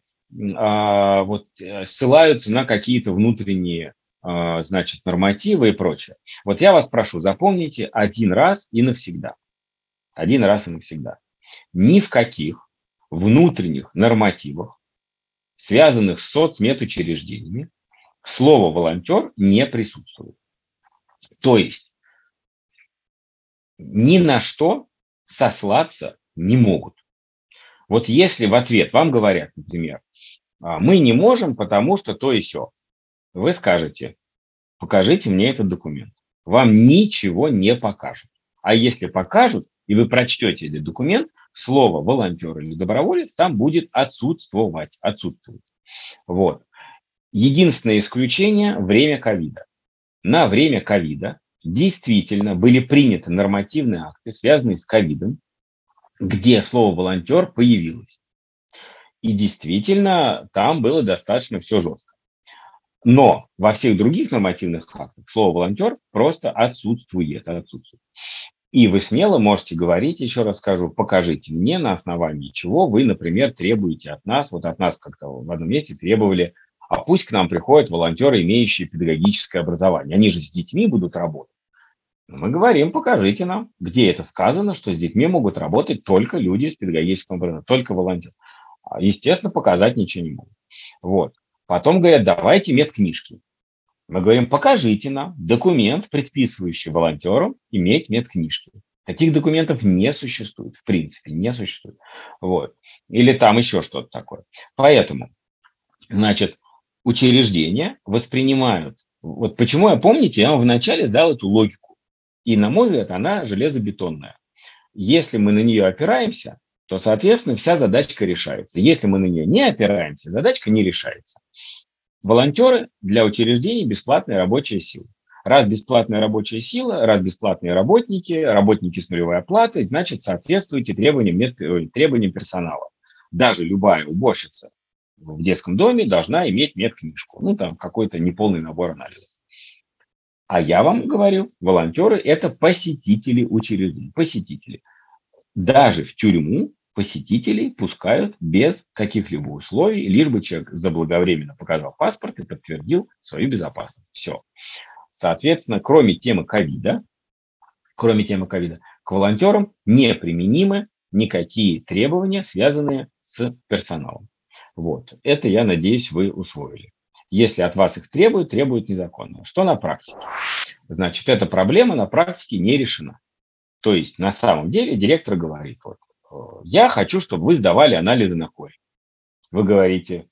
а, вот э, ссылаются на какие-то внутренние значит, нормативы и прочее. Вот я вас прошу, запомните один раз и навсегда. Один раз и навсегда ни в каких внутренних нормативах, связанных с соцмедучреждениями, слово «волонтер» не присутствует. То есть ни на что сослаться не могут. Вот если в ответ вам говорят, например, «А, мы не можем, потому что то и все, вы скажете, покажите мне этот документ. Вам ничего не покажут. А если покажут, и вы прочтете этот документ, слово волонтер или доброволец там будет отсутствовать, отсутствовать. Вот. Единственное исключение – время ковида. На время ковида действительно были приняты нормативные акты, связанные с ковидом, где слово «волонтер» появилось. И действительно, там было достаточно все жестко. Но во всех других нормативных актах слово «волонтер» просто отсутствует. отсутствует. И вы смело можете говорить, еще раз скажу, покажите мне, на основании чего вы, например, требуете от нас, вот от нас как-то в одном месте требовали, а пусть к нам приходят волонтеры, имеющие педагогическое образование. Они же с детьми будут работать. Мы говорим, покажите нам, где это сказано, что с детьми могут работать только люди с педагогическим образованием, только волонтеры. А, естественно, показать ничего не могут. Вот. Потом говорят, давайте медкнижки. Мы говорим, покажите нам документ, предписывающий волонтерам иметь медкнижки. Таких документов не существует, в принципе, не существует. Вот. Или там еще что-то такое. Поэтому, значит, учреждения воспринимают... Вот почему я, помните, я вам вначале дал эту логику. И, на мой взгляд, она железобетонная. Если мы на нее опираемся, то, соответственно, вся задачка решается. Если мы на нее не опираемся, задачка не решается. Волонтеры для учреждений бесплатная рабочая сила. Раз бесплатная рабочая сила, раз бесплатные работники, работники с нулевой оплатой, значит, соответствуете требованиям, требованиям персонала. Даже любая уборщица в детском доме должна иметь медкнижку. Ну, там какой-то неполный набор анализов. А я вам говорю, волонтеры – это посетители учреждений, посетители. Даже в тюрьму посетителей пускают без каких-либо условий, лишь бы человек заблаговременно показал паспорт и подтвердил свою безопасность. Все. Соответственно, кроме темы ковида, кроме темы ковида, к волонтерам неприменимы никакие требования, связанные с персоналом. Вот. Это, я надеюсь, вы усвоили. Если от вас их требуют, требуют незаконно. Что на практике? Значит, эта проблема на практике не решена. То есть на самом деле директор говорит, вот, я хочу, чтобы вы сдавали анализы на корень. Вы говорите,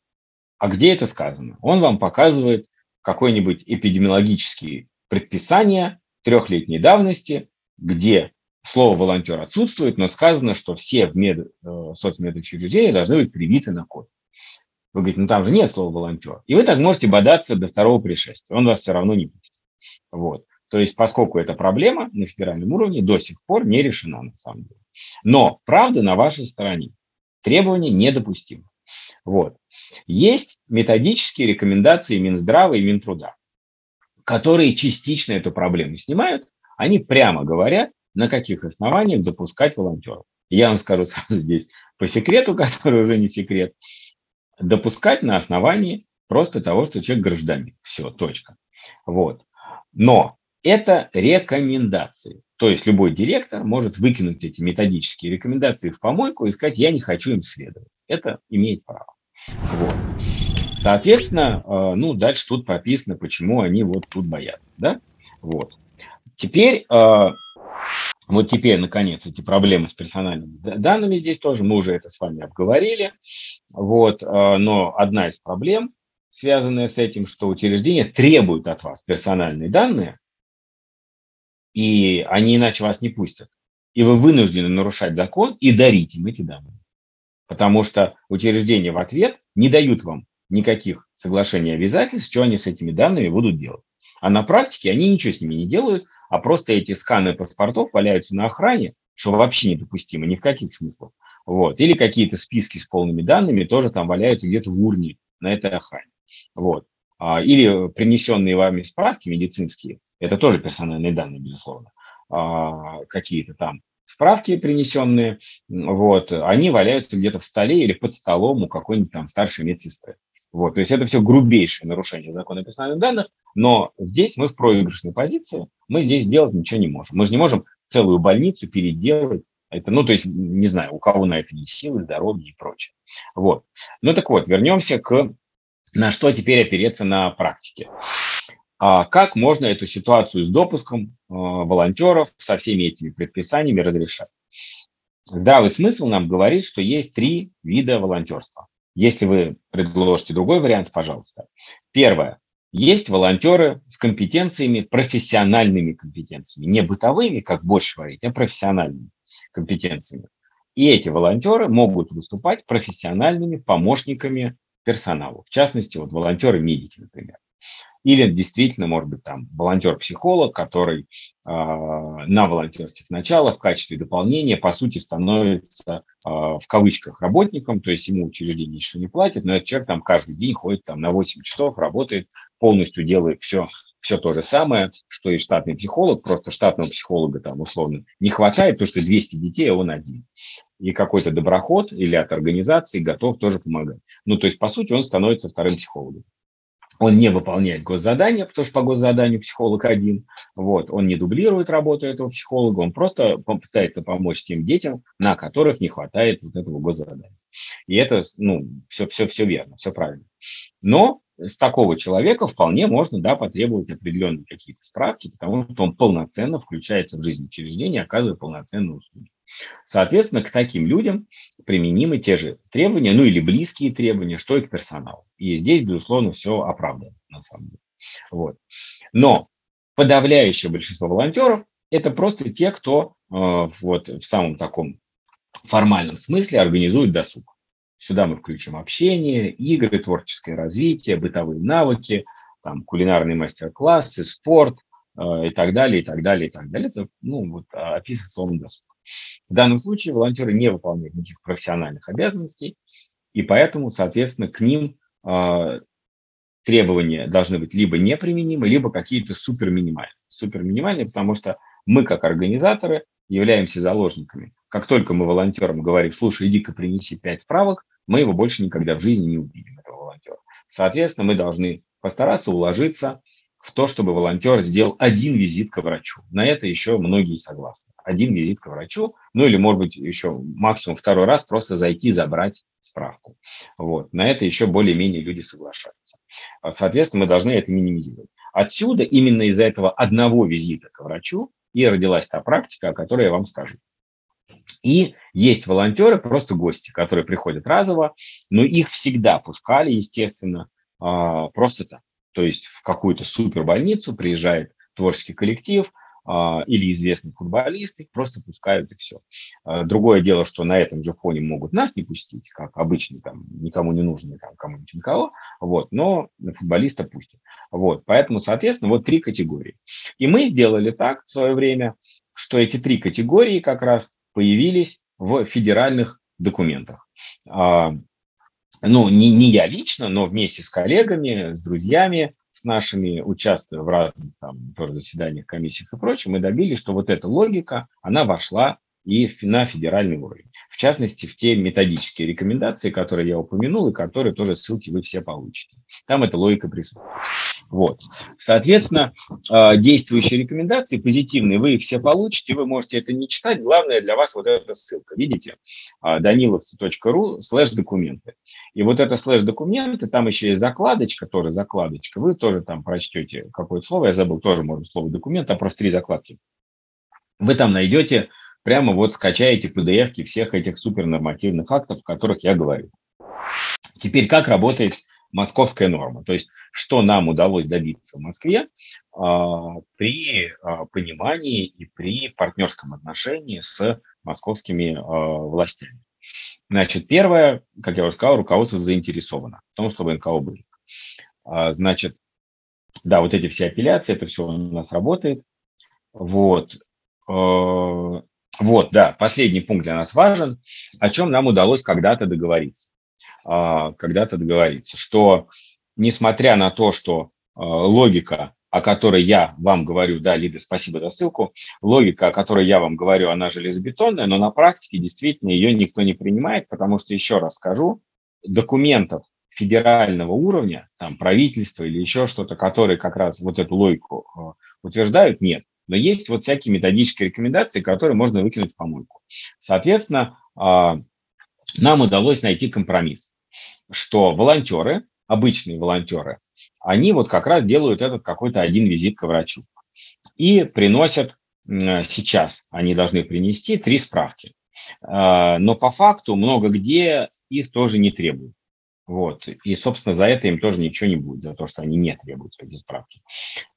а где это сказано? Он вам показывает какое-нибудь эпидемиологические предписания трехлетней давности, где слово волонтер отсутствует, но сказано, что все в мед, э, соцмедучреждения должны быть привиты на корень. Вы говорите, ну там же нет слова волонтер. И вы так можете бодаться до второго пришествия. Он вас все равно не пустит. Вот. То есть, поскольку эта проблема на федеральном уровне до сих пор не решена на самом деле. Но правда на вашей стороне. Требования недопустимы. Вот. Есть методические рекомендации Минздрава и Минтруда, которые частично эту проблему снимают. Они прямо говорят, на каких основаниях допускать волонтеров. Я вам скажу сразу здесь по секрету, который уже не секрет, допускать на основании просто того, что человек гражданин. Все, точка. Вот. Но это рекомендации. То есть любой директор может выкинуть эти методические рекомендации в помойку и сказать, я не хочу им следовать. Это имеет право. Вот. Соответственно, э, ну, дальше тут прописано, почему они вот тут боятся. Да? Вот. Теперь, э, вот теперь, наконец, эти проблемы с персональными данными здесь тоже, мы уже это с вами обговорили. Вот, э, но одна из проблем, связанная с этим, что учреждение требует от вас персональные данные, и они иначе вас не пустят. И вы вынуждены нарушать закон и дарить им эти данные. Потому что учреждения в ответ не дают вам никаких соглашений и обязательств, что они с этими данными будут делать. А на практике они ничего с ними не делают, а просто эти сканы паспортов валяются на охране, что вообще недопустимо, ни в каких смыслах. Вот. Или какие-то списки с полными данными тоже там валяются где-то в урне на этой охране. Вот. А, или принесенные вами справки медицинские, это тоже персональные данные, безусловно, а, какие-то там справки принесенные, вот, они валяются где-то в столе или под столом у какой-нибудь там старшей медсестры. Вот, то есть это все грубейшее нарушение закона персональных данных, но здесь мы в проигрышной позиции, мы здесь сделать ничего не можем. Мы же не можем целую больницу переделать. Это, ну, то есть, не знаю, у кого на это есть силы, здоровье и прочее. Вот. Ну так вот, вернемся к на что теперь опереться на практике. А как можно эту ситуацию с допуском э, волонтеров со всеми этими предписаниями разрешать? Здравый смысл нам говорит, что есть три вида волонтерства. Если вы предложите другой вариант, пожалуйста. Первое. Есть волонтеры с компетенциями, профессиональными компетенциями. Не бытовыми, как больше говорить, а профессиональными компетенциями. И эти волонтеры могут выступать профессиональными помощниками персоналу. В частности, вот волонтеры-медики, например. Или действительно, может быть, там волонтер-психолог, который э, на волонтерских началах в качестве дополнения, по сути, становится э, в кавычках работником, то есть ему учреждение еще не платит, но этот человек там каждый день ходит там на 8 часов, работает, полностью делает все, все то же самое, что и штатный психолог, просто штатного психолога там условно не хватает, потому что 200 детей, а он один. И какой-то доброход или от организации готов тоже помогать. Ну, то есть, по сути, он становится вторым психологом он не выполняет госзадания, потому что по госзаданию психолог один, вот, он не дублирует работу этого психолога, он просто пытается помочь тем детям, на которых не хватает вот этого госзадания. И это, ну, все, все, все верно, все правильно. Но с такого человека вполне можно, да, потребовать определенные какие-то справки, потому что он полноценно включается в жизнь учреждения, оказывает полноценные услуги. Соответственно, к таким людям применимы те же требования, ну или близкие требования, что и к персоналу. И здесь, безусловно, все оправдано на самом деле. Вот. Но подавляющее большинство волонтеров – это просто те, кто э, вот в самом таком формальном смысле организует досуг. Сюда мы включим общение, игры, творческое развитие, бытовые навыки, там, кулинарные мастер-классы, спорт э, и так далее, и так далее, и так далее. Это ну, вот, описывается словом досуг. В данном случае волонтеры не выполняют никаких профессиональных обязанностей, и поэтому, соответственно, к ним э, требования должны быть либо неприменимы, либо какие-то супер минимальные. Супер минимальные, потому что мы, как организаторы, являемся заложниками. Как только мы волонтерам говорим, слушай, иди-ка принеси пять справок, мы его больше никогда в жизни не увидим, этого волонтера. Соответственно, мы должны постараться уложиться в то, чтобы волонтер сделал один визит к врачу. На это еще многие согласны. Один визит к врачу, ну или, может быть, еще максимум второй раз просто зайти, забрать справку. Вот. На это еще более-менее люди соглашаются. Соответственно, мы должны это минимизировать. Отсюда, именно из-за этого одного визита к врачу, и родилась та практика, о которой я вам скажу. И есть волонтеры, просто гости, которые приходят разово, но их всегда пускали, естественно, а, просто так. То есть в какую-то супербольницу приезжает творческий коллектив а, или известный футболист, их просто пускают и все. А, другое дело, что на этом же фоне могут нас не пустить, как обычно, там, никому не нужно, там, кому-нибудь никого, вот, но футболиста пустят. Вот, поэтому, соответственно, вот три категории. И мы сделали так в свое время, что эти три категории как раз появились в федеральных документах. Ну, не, не я лично, но вместе с коллегами, с друзьями, с нашими, участвуя в разных там тоже заседаниях, комиссиях и прочем, мы добились, что вот эта логика, она вошла и на федеральный уровень. В частности, в те методические рекомендации, которые я упомянул, и которые тоже ссылки вы все получите. Там эта логика присутствует. Вот. Соответственно, а, действующие рекомендации, позитивные, вы их все получите, вы можете это не читать. Главное для вас вот эта ссылка. Видите? А, danilovцы.ru слэш документы. И вот это слэш документы, там еще есть закладочка, тоже закладочка. Вы тоже там прочтете какое-то слово, я забыл, тоже можно слово документ, там просто три закладки. Вы там найдете прямо вот скачаете PDF всех этих супернормативных актов, о которых я говорю. Теперь как работает московская норма? То есть что нам удалось добиться в Москве а, при а, понимании и при партнерском отношении с московскими а, властями? Значит, первое, как я уже сказал, руководство заинтересовано в том, чтобы НКО были. Значит, да, вот эти все апелляции, это все у нас работает. Вот. Вот, да, последний пункт для нас важен, о чем нам удалось когда-то договориться. А, когда-то договориться, что несмотря на то, что а, логика, о которой я вам говорю, да, Лида, спасибо за ссылку, логика, о которой я вам говорю, она железобетонная, но на практике действительно ее никто не принимает, потому что, еще раз скажу, документов федерального уровня, там правительства или еще что-то, которые как раз вот эту логику а, утверждают, нет но есть вот всякие методические рекомендации, которые можно выкинуть в помойку. Соответственно, нам удалось найти компромисс, что волонтеры, обычные волонтеры, они вот как раз делают этот какой-то один визит к врачу и приносят сейчас, они должны принести три справки. А, но по факту много где их тоже не требуют. Вот. И, собственно, за это им тоже ничего не будет, за то, что они не требуют эти справки.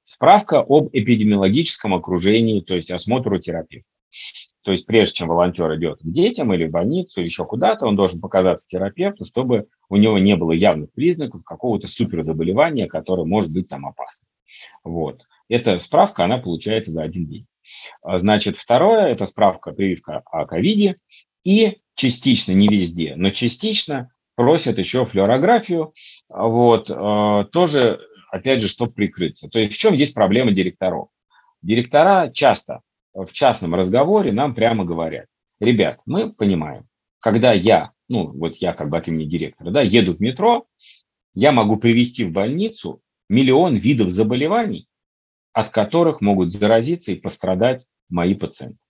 Справка об эпидемиологическом окружении, то есть осмотру терапевта. То есть прежде чем волонтер идет к детям или в больницу, или еще куда-то, он должен показаться терапевту, чтобы у него не было явных признаков какого-то суперзаболевания, которое может быть там опасно. Вот. Эта справка, она получается за один день. А, значит, второе – это справка, прививка о ковиде. И частично, не везде, но частично просят еще флюорографию. Вот, а, тоже опять же, чтобы прикрыться. То есть в чем здесь проблема директоров? Директора часто в частном разговоре нам прямо говорят, ребят, мы понимаем, когда я, ну вот я как бы от имени директора, да, еду в метро, я могу привести в больницу миллион видов заболеваний, от которых могут заразиться и пострадать мои пациенты.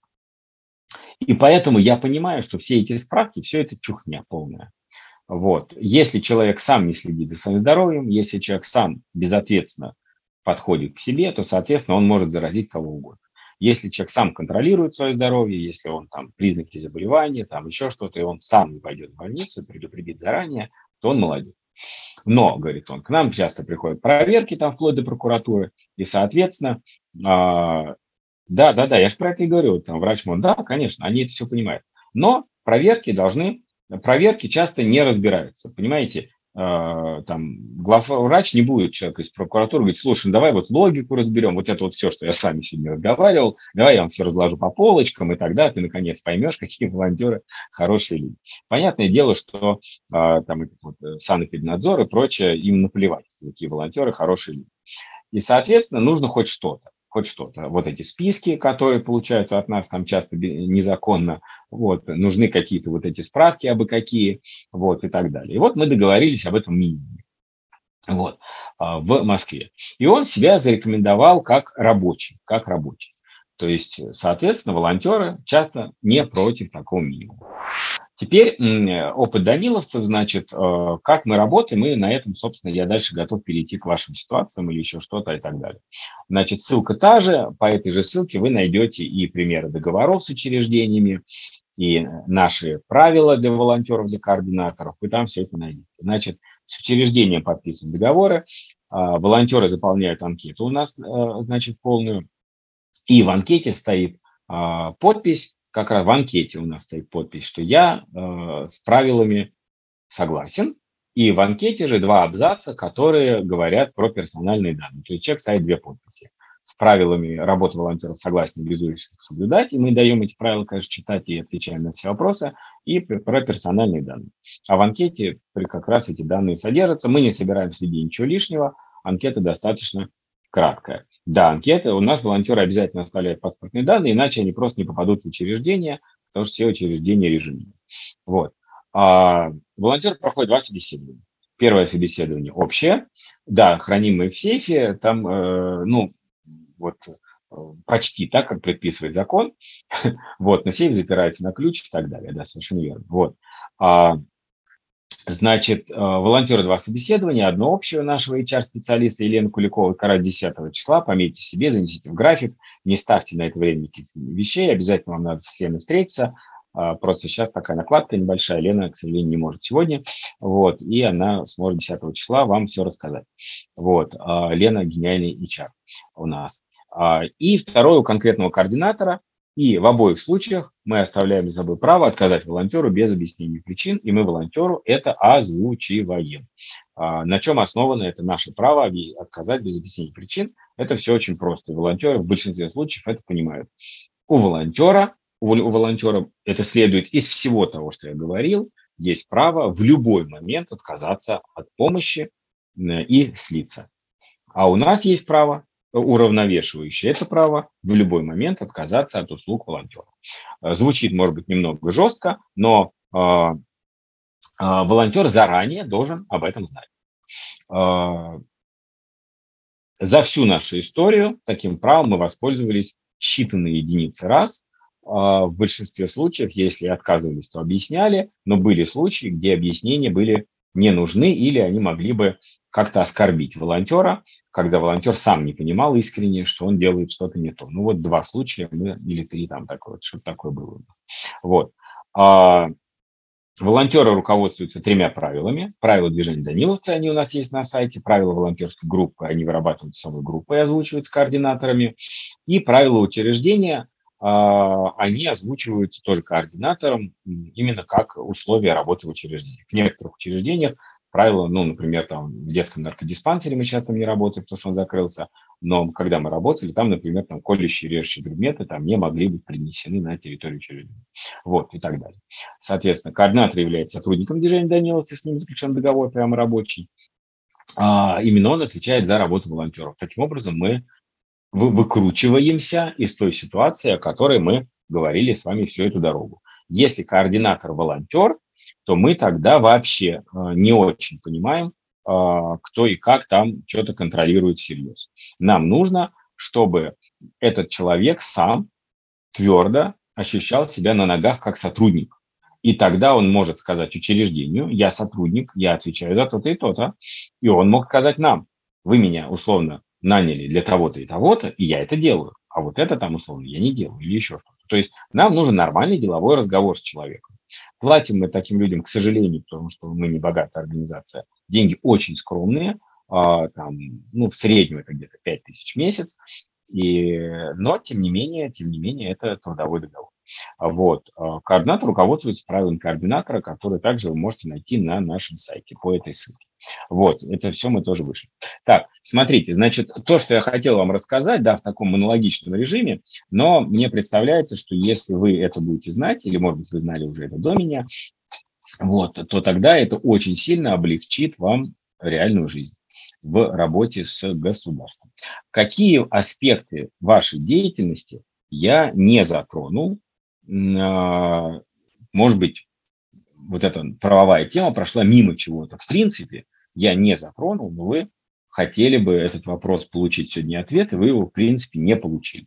И поэтому я понимаю, что все эти справки, все это чухня полная. Вот. Если человек сам не следит за своим здоровьем, если человек сам безответственно подходит к себе, то, соответственно, он может заразить кого угодно. Если человек сам контролирует свое здоровье, если он там признаки заболевания, там еще что-то, и он сам не пойдет в больницу, предупредит заранее, то он молодец. Но, говорит он, к нам часто приходят проверки там вплоть до прокуратуры, и, соответственно, да, да, да, я же про это и говорю, там врач может, да, конечно, они это все понимают. Но проверки должны проверки часто не разбираются. Понимаете, э, там главврач не будет человек из прокуратуры говорить, слушай, ну давай вот логику разберем, вот это вот все, что я с вами сегодня разговаривал, давай я вам все разложу по полочкам, и тогда ты наконец поймешь, какие волонтеры хорошие люди. Понятное дело, что э, там эти вот э, санэпиднадзор и прочее, им наплевать, какие волонтеры хорошие люди. И, соответственно, нужно хоть что-то хоть что-то. Вот эти списки, которые получаются от нас там часто незаконно, вот, нужны какие-то вот эти справки абы какие, вот, и так далее. И вот мы договорились об этом минимуме, вот, а, в Москве. И он себя зарекомендовал как рабочий, как рабочий. То есть, соответственно, волонтеры часто не против такого минимума. Теперь опыт даниловцев, значит, э, как мы работаем, и на этом, собственно, я дальше готов перейти к вашим ситуациям или еще что-то и так далее. Значит, ссылка та же, по этой же ссылке вы найдете и примеры договоров с учреждениями, и наши правила для волонтеров, для координаторов, вы там все это найдете. Значит, с учреждением подписаны договоры, а, волонтеры заполняют анкету у нас, э, значит, полную, и в анкете стоит а, подпись, как раз в анкете у нас стоит подпись, что я э, с правилами согласен, и в анкете же два абзаца, которые говорят про персональные данные. То есть человек ставит две подписи. с правилами работы волонтеров согласны обязуемся соблюдать, и мы даем эти правила, конечно, читать и отвечаем на все вопросы, и про персональные данные. А в анкете как раз эти данные содержатся, мы не собираем среди ничего лишнего, анкета достаточно краткая. Да, анкета, у нас волонтеры обязательно оставляют паспортные данные, иначе они просто не попадут в учреждение, потому что все учреждения режимные. Вот. А волонтер проходит два собеседования. Первое собеседование общее, да, хранимое в сейфе, там, э, ну, вот э, почти так, как предписывает закон, вот, но сейф запирается на ключ и так далее, да, совершенно верно, вот. А, значит, э, волонтеры два собеседования, одно общее у нашего HR-специалиста Елены Куликовой, кара 10 числа, пометьте себе, занесите в график, не ставьте на это время никаких вещей, обязательно вам надо с Леной встретиться, а, Просто сейчас такая накладка небольшая. Лена, к сожалению, не может сегодня. Вот, и она сможет 10 числа вам все рассказать. Вот, а, Лена гениальный HR у нас. И второе у конкретного координатора. И в обоих случаях мы оставляем за собой право отказать волонтеру без объяснения причин, и мы волонтеру это озвучиваем. На чем основано это наше право отказать без объяснения причин? Это все очень просто. Волонтеры в большинстве случаев это понимают. У волонтера у волонтера, это следует из всего того, что я говорил, есть право в любой момент отказаться от помощи и слиться. А у нас есть право, уравновешивающее это право, в любой момент отказаться от услуг волонтера. Звучит, может быть, немного жестко, но э, э, волонтер заранее должен об этом знать. Э, за всю нашу историю таким правом мы воспользовались считанные единицы раз, в большинстве случаев, если отказывались, то объясняли, но были случаи, где объяснения были не нужны или они могли бы как-то оскорбить волонтера, когда волонтер сам не понимал искренне, что он делает что-то не то. Ну вот два случая мы, или три там такое, что-то такое было у нас. Вот. А, волонтеры руководствуются тремя правилами. Правила движения Даниловцы, они у нас есть на сайте. Правила волонтерской группы, они вырабатываются самой группой озвучиваются координаторами. И правила учреждения, а, они озвучиваются тоже координатором именно как условия работы в учреждении. В некоторых учреждениях правила, ну, например, там в детском наркодиспансере мы там не работаем, потому что он закрылся, но когда мы работали, там, например, там колющие, режущие предметы там не могли быть принесены на территорию учреждения. Вот, и так далее. Соответственно, координатор является сотрудником движения Даниловца, с ним заключен договор прямо рабочий. А именно он отвечает за работу волонтеров. Таким образом, мы выкручиваемся из той ситуации, о которой мы говорили с вами всю эту дорогу. Если координатор волонтер, то мы тогда вообще э, не очень понимаем, э, кто и как там что-то контролирует всерьез. Нам нужно, чтобы этот человек сам твердо ощущал себя на ногах как сотрудник. И тогда он может сказать учреждению, я сотрудник, я отвечаю за то-то и то-то. И он мог сказать нам, вы меня условно наняли для того-то и того-то, и я это делаю. А вот это там, условно, я не делаю или еще что-то. То есть нам нужен нормальный деловой разговор с человеком. Платим мы таким людям, к сожалению, потому что мы не богатая организация, деньги очень скромные, а, там, ну, в среднем это где-то 5 тысяч в месяц, и, но, тем не менее, тем не менее, это трудовой договор. Вот. А, координатор руководствуется правилами координатора, которые также вы можете найти на нашем сайте по этой ссылке. Вот, это все мы тоже вышли. Так, смотрите, значит, то, что я хотел вам рассказать, да, в таком монологичном режиме, но мне представляется, что если вы это будете знать, или, может быть, вы знали уже это до меня, вот, то тогда это очень сильно облегчит вам реальную жизнь в работе с государством. Какие аспекты вашей деятельности я не затронул? А, может быть, вот эта правовая тема прошла мимо чего-то. В принципе, я не затронул, но вы хотели бы этот вопрос получить сегодня ответ, и вы его, в принципе, не получили.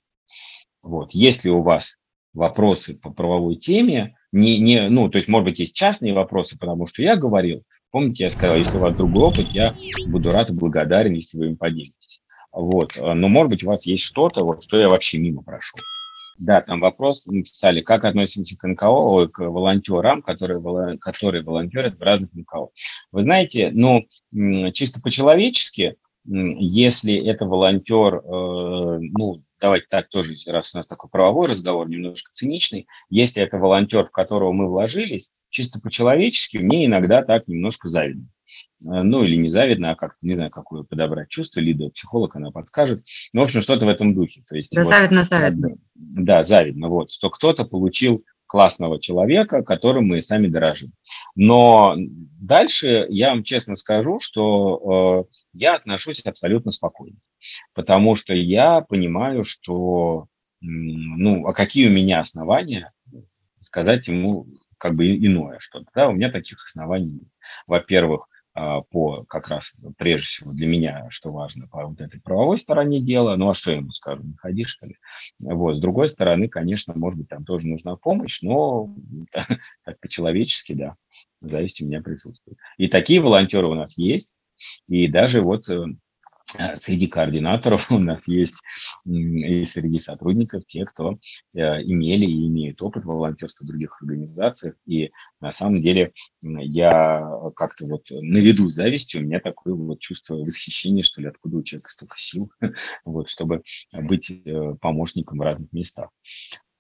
Вот. Если у вас вопросы по правовой теме, не, не, ну, то есть, может быть, есть частные вопросы, потому что я говорил, помните, я сказал, если у вас другой опыт, я буду рад и благодарен, если вы им поделитесь. Вот. Но, может быть, у вас есть что-то, вот, что я вообще мимо прошел. Да, там вопрос написали, как относимся к НКО, к волонтерам, которые, которые волонтерят в разных НКО. Вы знаете, ну, чисто по-человечески, если это волонтер, э, ну, давайте так тоже, раз у нас такой правовой разговор, немножко циничный, если это волонтер, в которого мы вложились, чисто по-человечески, мне иногда так немножко завидно. Ну или не завидно, а как-то, не знаю, какое подобрать чувство, Лида, психолог, она подскажет. Ну, в общем, что-то в этом духе. То есть, да, вот, завидно, завидно. Да, завидно, вот, что кто-то получил классного человека, которым мы сами дорожим. Но дальше я вам честно скажу, что э, я отношусь абсолютно спокойно, потому что я понимаю, что, ну, а какие у меня основания сказать ему как бы иное что-то. Да? У меня таких оснований нет. Во-первых, по как раз прежде всего для меня, что важно, по вот этой правовой стороне дела. Ну а что я ему скажу, не ходи, что ли? Вот. С другой стороны, конечно, может быть, там тоже нужна помощь, но так по-человечески, да, зависть у меня присутствует. И такие волонтеры у нас есть. И даже вот Э, среди координаторов у нас есть и среди сотрудников те, кто э, имели и имеют опыт волонтерства в других организациях. И на самом деле я как-то вот наряду с завистью, у меня такое вот чувство восхищения, что ли, откуда у человека столько сил, вот, чтобы быть э, помощником в разных местах.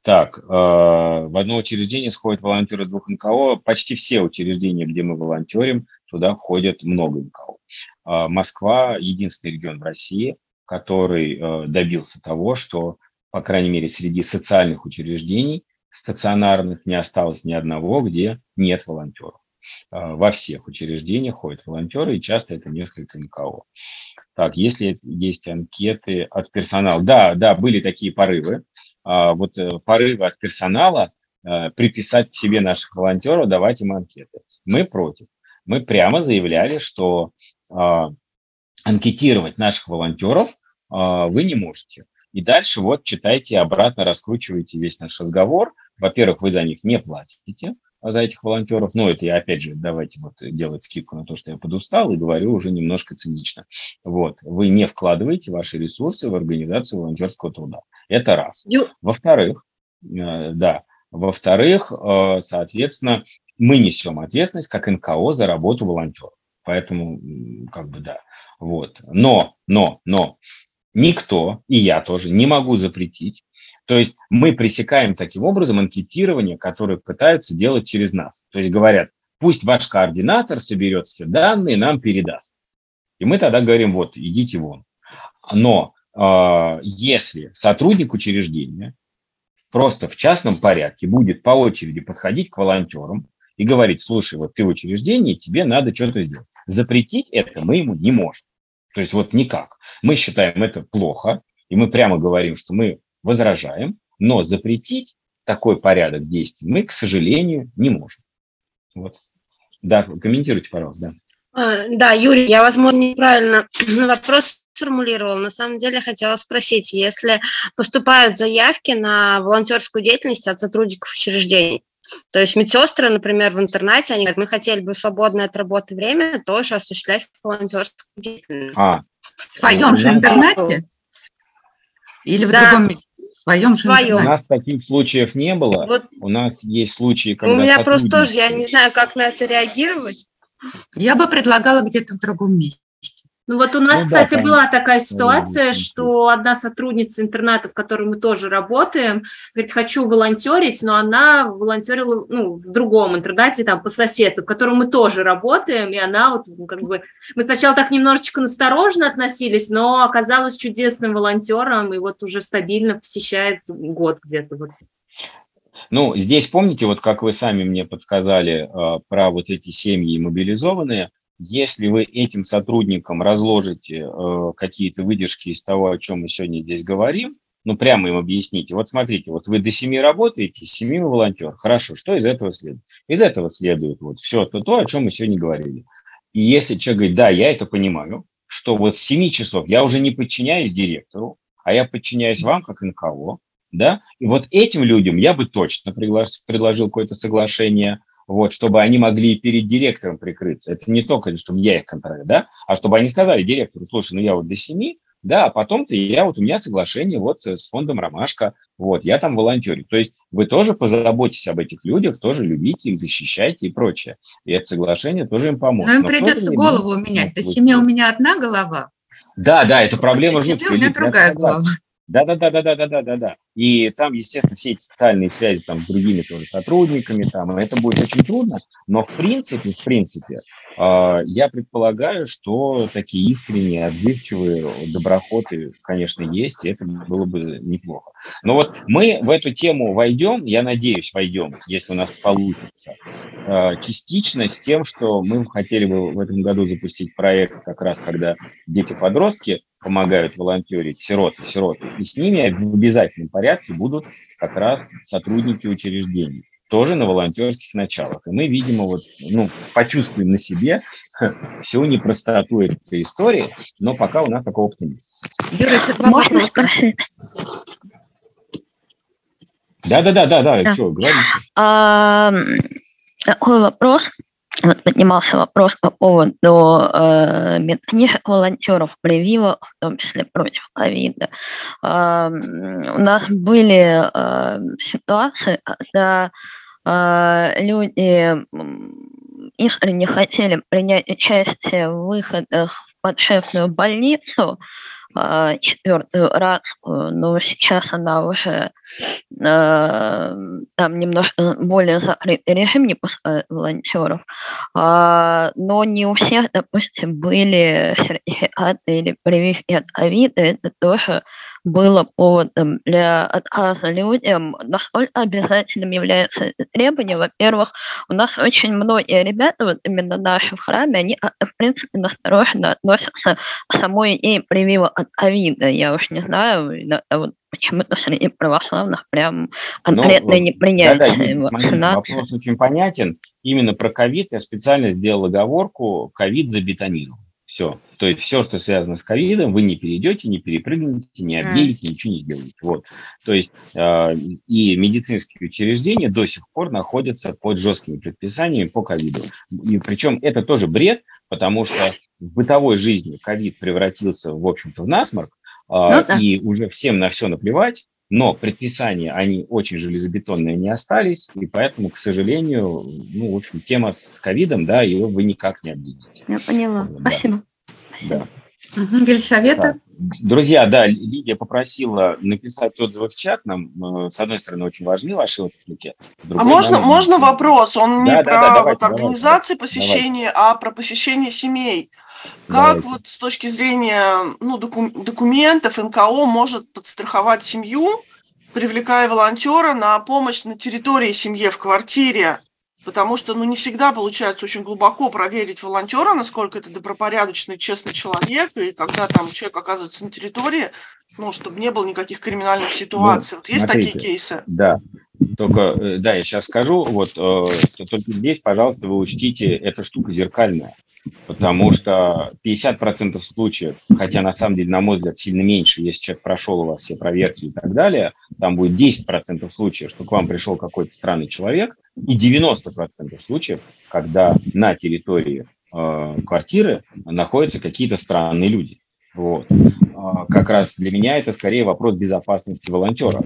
Так, в одно учреждение сходят волонтеры двух НКО. Почти все учреждения, где мы волонтерим, туда входят много НКО. А, Москва – единственный регион в России, который э, добился того, что, по крайней мере, среди социальных учреждений стационарных не осталось ни одного, где нет волонтеров. А, во всех учреждениях ходят волонтеры, и часто это несколько НКО. Так, если есть анкеты от персонала. Да, да, были такие порывы. А, вот э, порывы от персонала э, приписать к себе наших волонтеров, давать им анкеты. Мы против. Мы прямо заявляли, что а, анкетировать наших волонтеров а, вы не можете. И дальше вот читайте обратно, раскручивайте весь наш разговор. Во-первых, вы за них не платите, за этих волонтеров. Но это я, опять же, давайте вот делать скидку на то, что я подустал и говорю уже немножко цинично. Вот, вы не вкладываете ваши ресурсы в организацию волонтерского труда. Это раз. Во-вторых, э, да, во-вторых, э, соответственно, мы несем ответственность как НКО за работу волонтеров. Поэтому, как бы, да. Вот. Но, но, но, никто, и я тоже, не могу запретить. То есть мы пресекаем таким образом анкетирование, которое пытаются делать через нас. То есть говорят, пусть ваш координатор соберет все данные, нам передаст. И мы тогда говорим, вот, идите вон. Но если сотрудник учреждения просто в частном порядке будет по очереди подходить к волонтерам, и говорить, слушай, вот ты в учреждении, тебе надо что-то сделать. Запретить это мы ему не можем. То есть вот никак. Мы считаем это плохо, и мы прямо говорим, что мы возражаем, но запретить такой порядок действий мы, к сожалению, не можем. Вот. Да, комментируйте, пожалуйста. Да. Да, Юрий, я, возможно, неправильно вопрос сформулировала. На самом деле хотела спросить, если поступают заявки на волонтерскую деятельность от сотрудников учреждений, то есть медсестры, например, в интернате, они говорят, мы хотели бы свободное от работы время тоже осуществлять волонтерскую деятельность. А. В своем же интернате? Или в да. другом месте? Своем же У нас таких случаев не было. Вот. У нас есть случаи, когда... У меня сотрудники... просто тоже, я не знаю, как на это реагировать. Я бы предлагала где-то в другом месте. Ну вот у нас, ну, кстати, да, была такая ситуация, что одна сотрудница интерната, в которой мы тоже работаем, говорит, хочу волонтерить, но она волонтерила ну, в другом интернате, там, по соседству, в котором мы тоже работаем, и она вот ну, как бы... Мы сначала так немножечко насторожно относились, но оказалась чудесным волонтером, и вот уже стабильно посещает год где-то вот. Ну, здесь помните, вот как вы сами мне подсказали э, про вот эти семьи мобилизованные – если вы этим сотрудникам разложите э, какие-то выдержки из того, о чем мы сегодня здесь говорим, ну, прямо им объясните. Вот смотрите, вот вы до семи работаете, с семи вы волонтер. Хорошо, что из этого следует? Из этого следует вот все то, то, о чем мы сегодня говорили. И если человек говорит, да, я это понимаю, что вот с 7 часов я уже не подчиняюсь директору, а я подчиняюсь вам как НКО, да, и вот этим людям я бы точно предложил какое-то соглашение – вот, чтобы они могли перед директором прикрыться. Это не только, чтобы я их контролировал, да, а чтобы они сказали директору, слушай, ну я вот до семи, да, а потом-то я, вот у меня соглашение вот с фондом «Ромашка», вот, я там волонтерю. То есть вы тоже позаботитесь об этих людях, тоже любите их, защищайте и прочее. И это соглашение тоже им поможет. Но им Но придется голову менять. До семи у меня одна голова. Да, да, это проблема жуткая. У меня другая голова. Да-да-да-да-да-да-да-да. да. И там, естественно, все эти социальные связи там, с другими тоже сотрудниками, там, это будет очень трудно, но в принципе, в принципе, я предполагаю, что такие искренние, отзывчивые доброхоты, конечно, есть, и это было бы неплохо. Но вот мы в эту тему войдем, я надеюсь, войдем, если у нас получится, а, частично с тем, что мы хотели бы в этом году запустить проект как раз, когда дети-подростки помогают волонтерить, сироты, сироты, и с ними в обязательном порядке будут как раз сотрудники учреждений тоже на волонтерских началах. И мы, видимо, вот, ну, почувствуем на себе всю непростоту этой истории, но пока у нас такого опыта нет. Юра, еще два вопроса. Да, да, да, да, да, да. что, говорите. А, такой вопрос. Поднимался вопрос по поводу э, медкнижек волонтеров, прививок, в том числе против ковида. Э, у нас были э, ситуации, когда э, люди искренне хотели принять участие в выходах в подшефную больницу, четвертую ракскую, но сейчас она уже э, там немножко более закрытый режим не пускает волонтеров, э, но не у всех, допустим, были сертификаты или прививки от ковида, это тоже было поводом для отказа людям, насколько обязательным является это требование. Во-первых, у нас очень многие ребята, вот именно наши в храме, они, в принципе, настороженно относятся к самой идее привива от ковида. Я уж не знаю, вот почему-то среди православных прям конкретное ну, непринятие да, да, Вопрос очень понятен. Именно про ковид я специально сделал оговорку «ковид за бетонину». Все. То есть все, что связано с ковидом, вы не перейдете, не перепрыгнете, не объедете, ничего не сделаете. Вот. То есть э, и медицинские учреждения до сих пор находятся под жесткими предписаниями по ковиду. И причем это тоже бред, потому что в бытовой жизни ковид превратился, в общем-то, в насморк, э, ну, да. и уже всем на все наплевать, но предписания, они очень железобетонные не остались, и поэтому, к сожалению, ну, в общем, тема с ковидом, да, ее вы никак не объедините. Я поняла. Да. Спасибо. Да. Угу. Елисавета? Друзья, да, Лидия попросила написать отзывы в чат. Нам, э, с одной стороны, очень важны ваши отклики. А можно, можно вопрос? Он не да, про да, да, вот давайте, организации давайте, посещения, давайте. а про посещение семей. Как Давайте. вот с точки зрения ну, документов НКО может подстраховать семью, привлекая волонтера на помощь на территории семьи в квартире? Потому что ну, не всегда получается очень глубоко проверить волонтера, насколько это добропорядочный, честный человек, и когда там человек оказывается на территории, ну, чтобы не было никаких криминальных ситуаций. Ну, вот есть смотрите, такие кейсы? Да, только, э, да, я сейчас скажу, вот, э, только здесь, пожалуйста, вы учтите, эта штука зеркальная потому что 50% случаев, хотя на самом деле, на мой взгляд, сильно меньше, если человек прошел у вас все проверки и так далее, там будет 10% случаев, что к вам пришел какой-то странный человек, и 90% случаев, когда на территории э, квартиры находятся какие-то странные люди. Вот. А, как раз для меня это скорее вопрос безопасности волонтера.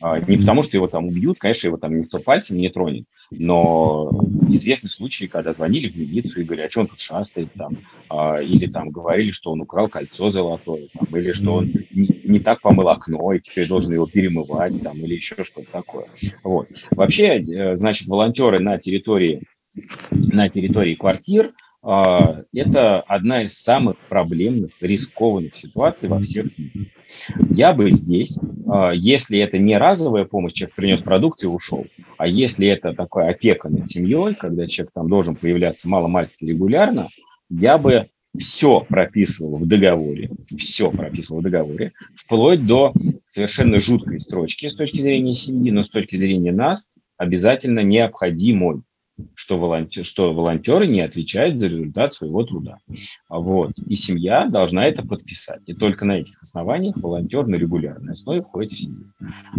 А, не потому, что его там убьют, конечно, его там никто пальцем не тронет, но известны случаи, когда звонили в милицию и говорили, а что он тут шастает там, а, или там говорили, что он украл кольцо золотое, там, или что он не, не так помыл окно и теперь должен его перемывать, там, или еще что-то такое. Вот. Вообще, э, значит, волонтеры на территории на территории квартир это одна из самых проблемных, рискованных ситуаций во всех смыслах. Я бы здесь, а, если это не разовая помощь, человек принес продукты и ушел, а если это такая опека над семьей, когда человек там должен появляться мало-мальски регулярно, я бы все прописывал в договоре, все прописывал в договоре, вплоть до совершенно жуткой строчки с точки зрения семьи, но с точки зрения нас обязательно необходимой что, волонтер, что волонтеры не отвечают за результат своего труда. Вот. И семья должна это подписать. И только на этих основаниях волонтер на регулярной основе входит в семью.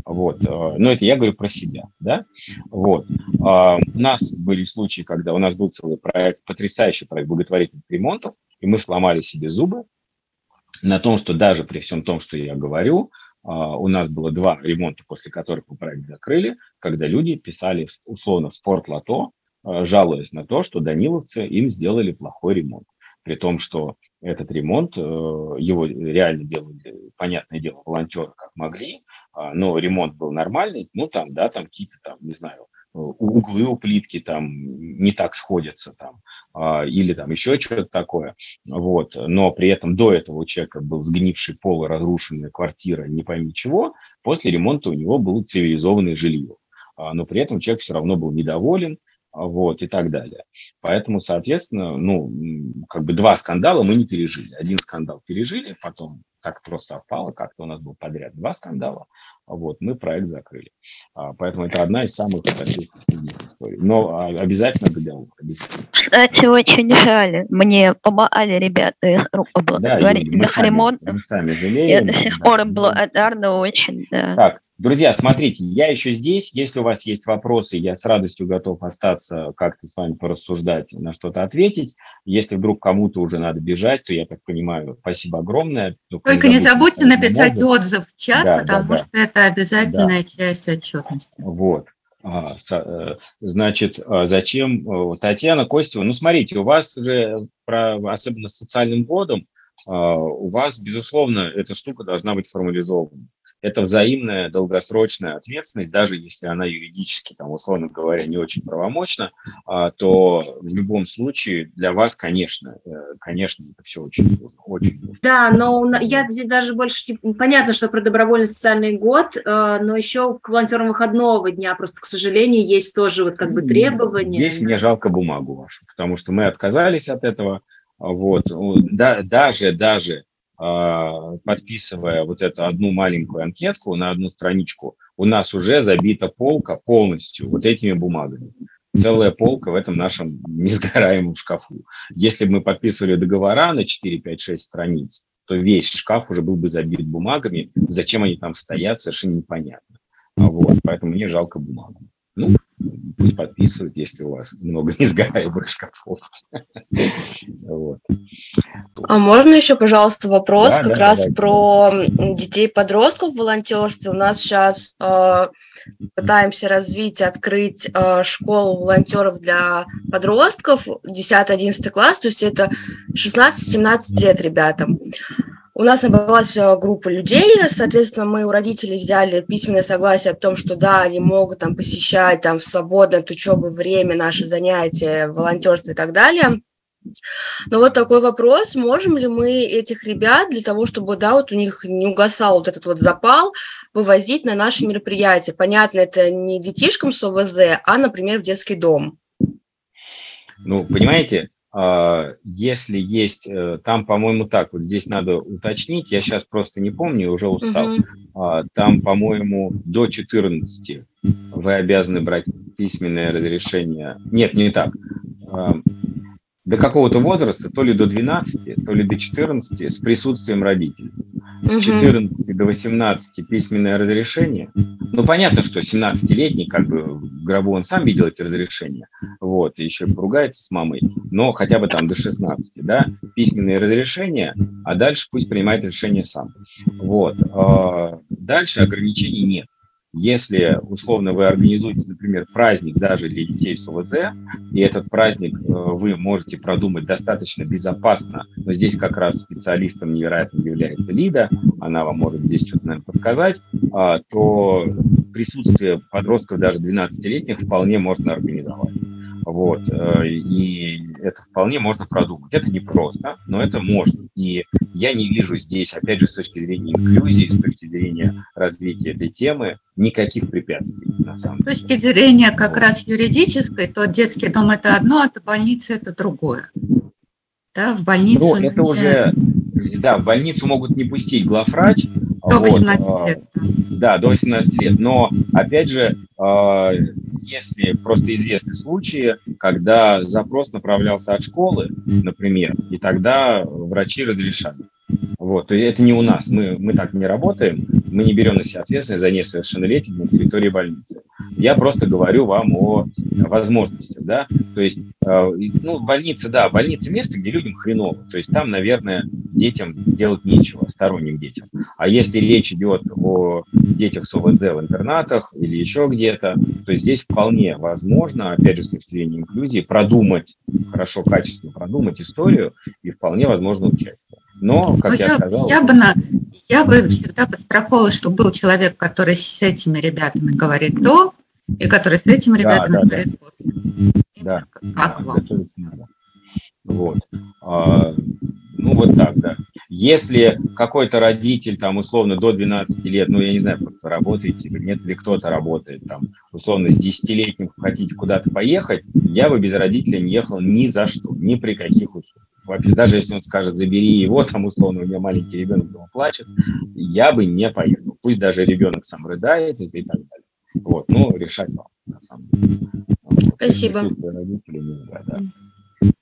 Вот. Э, но это я говорю про себя. Да? Вот. А, у нас были случаи, когда у нас был целый проект, потрясающий проект благотворительных ремонтов, и мы сломали себе зубы на том, что даже при всем том, что я говорю, а, у нас было два ремонта, после которых мы проект закрыли, когда люди писали условно в спортлото, Э, жалуясь на то, что даниловцы им сделали плохой ремонт. При том, что этот ремонт, э, его реально делали, понятное дело, волонтеры как могли, а, но ремонт был нормальный, ну там, да, там какие-то там, не знаю, углы у плитки там не так сходятся там, а, или там еще что-то такое, вот, но при этом до этого у человека был сгнивший пол, разрушенная квартира, не пойми чего, после ремонта у него было цивилизованное жилье, а, но при этом человек все равно был недоволен, вот, и так далее. Поэтому, соответственно, ну, как бы два скандала мы не пережили. Один скандал пережили, потом так просто совпало, как-то у нас был подряд два скандала, вот, мы проект закрыли. А, поэтому это одна из самых таких историй. Но а, обязательно договор. Обязательно. Кстати, очень жаль. Мне помогали ребята из группы благотворительных да, ремонтов. Мы сами жалеем. Я до сих пор да, благодарна очень, да. Так, друзья, смотрите, я еще здесь. Если у вас есть вопросы, я с радостью готов остаться, как-то с вами порассуждать, на что-то ответить. Если вдруг кому-то уже надо бежать, то я так понимаю, спасибо огромное. Только не забудьте написать отзыв в чат, да, потому да, что да. это обязательная да. часть отчетности. Вот. А, э, значит, а зачем э, Татьяна Костева? Ну, смотрите, у вас же, про, особенно с социальным годом, а, у вас, безусловно, эта штука должна быть формализована это взаимная долгосрочная ответственность, даже если она юридически, там, условно говоря, не очень правомочна, а, то в любом случае для вас, конечно, э, конечно, это все очень нужно. Очень нужно. Да, но я здесь даже больше... Понятно, что про добровольный социальный год, э, но еще к волонтерам выходного дня просто, к сожалению, есть тоже вот как бы требования. Здесь мне жалко бумагу вашу, потому что мы отказались от этого. Вот, да, даже, даже подписывая вот эту одну маленькую анкетку на одну страничку, у нас уже забита полка полностью вот этими бумагами. Целая полка в этом нашем несгораемом шкафу. Если бы мы подписывали договора на 4, 5, 6 страниц, то весь шкаф уже был бы забит бумагами. Зачем они там стоят, совершенно непонятно. Вот, поэтому мне жалко бумагу. Ну, пусть подписывают, если у вас много несгораемых шкафов. вот. А можно еще, пожалуйста, вопрос да, как да, раз про детей-подростков в волонтерстве? У нас сейчас э, пытаемся развить, открыть э, школу волонтеров для подростков, 10-11 класс, то есть это 16-17 лет ребятам. У нас набралась э, группа людей, соответственно, мы у родителей взяли письменное согласие о том, что да, они могут там посещать там в свободное от учебы время наши занятия, волонтерство и так далее. Но вот такой вопрос, можем ли мы этих ребят для того, чтобы, да, вот у них не угасал вот этот вот запал, вывозить на наши мероприятия? Понятно, это не детишкам с ОВЗ, а, например, в детский дом. Ну, понимаете, если есть, э, там, по-моему, так, вот здесь надо уточнить, я сейчас просто не помню, уже устал. Uh-huh. Там, по-моему, до 14 вы обязаны брать письменное разрешение. Нет, не так до какого-то возраста, то ли до 12, то ли до 14, с присутствием родителей. С 14 до 18 письменное разрешение. Ну, понятно, что 17-летний, как бы в гробу он сам видел эти разрешения, вот, и еще поругается с мамой, но хотя бы там до 16, да, письменное разрешение, а дальше пусть принимает решение сам. Вот. А дальше ограничений нет. Если, условно, вы организуете, например, праздник даже для детей с ОВЗ, и этот праздник э, вы можете продумать достаточно безопасно, но здесь как раз специалистом невероятно является Лида, она вам может здесь что-то, наверное, подсказать, а, то присутствие подростков, даже 12-летних, вполне можно организовать. Вот. Э, и это вполне можно продумать. Это непросто, но это можно. И я не вижу здесь, опять же, с точки зрения инклюзии, с точки зрения развития этой темы, никаких препятствий на самом деле. С точки зрения как раз юридической, то детский дом это одно, а больница это другое. Да, в больницу. Ну, это не... уже, да, в больницу могут не пустить главврач. До 18 вот, лет. Да, до 18 лет. Но, опять же, а, если просто известны случаи, когда запрос направлялся от школы, например, и тогда врачи разрешали. Вот, то это не у нас, мы, мы так не работаем, мы не берем на себя ответственность за несовершеннолетних на территории больницы. Я просто говорю вам о возможностях, да, то есть, э, ну, больница, да, больница место, где людям хреново, то есть там, наверное, детям делать нечего, сторонним детям. А если речь идет о детях с ОВЗ в интернатах или еще где-то, то здесь вполне возможно, опять же, с точки зрения инклюзии, продумать, хорошо, качественно продумать историю и вполне возможно участие. Но, как Но я, я сказал... Я бы, на, я бы всегда подстраховала, чтобы был человек, который с этими ребятами говорит то, и который с этими ребятами да, да, говорит да. после. Да, как да, вам? готовиться надо. Вот. А, ну, вот так, да. Если какой-то родитель, там, условно, до 12 лет, ну, я не знаю, просто работаете или нет, или кто-то работает, там, условно, с 10-летним хотите куда-то поехать, я бы без родителя не ехал ни за что, ни при каких условиях. Вообще, даже если он скажет, забери его, там, условно, у меня маленький ребенок дома плачет, я бы не поехал. Пусть даже ребенок сам рыдает и, и так далее. Вот, ну, решать вам, на самом деле. Спасибо. Родители не зря, да.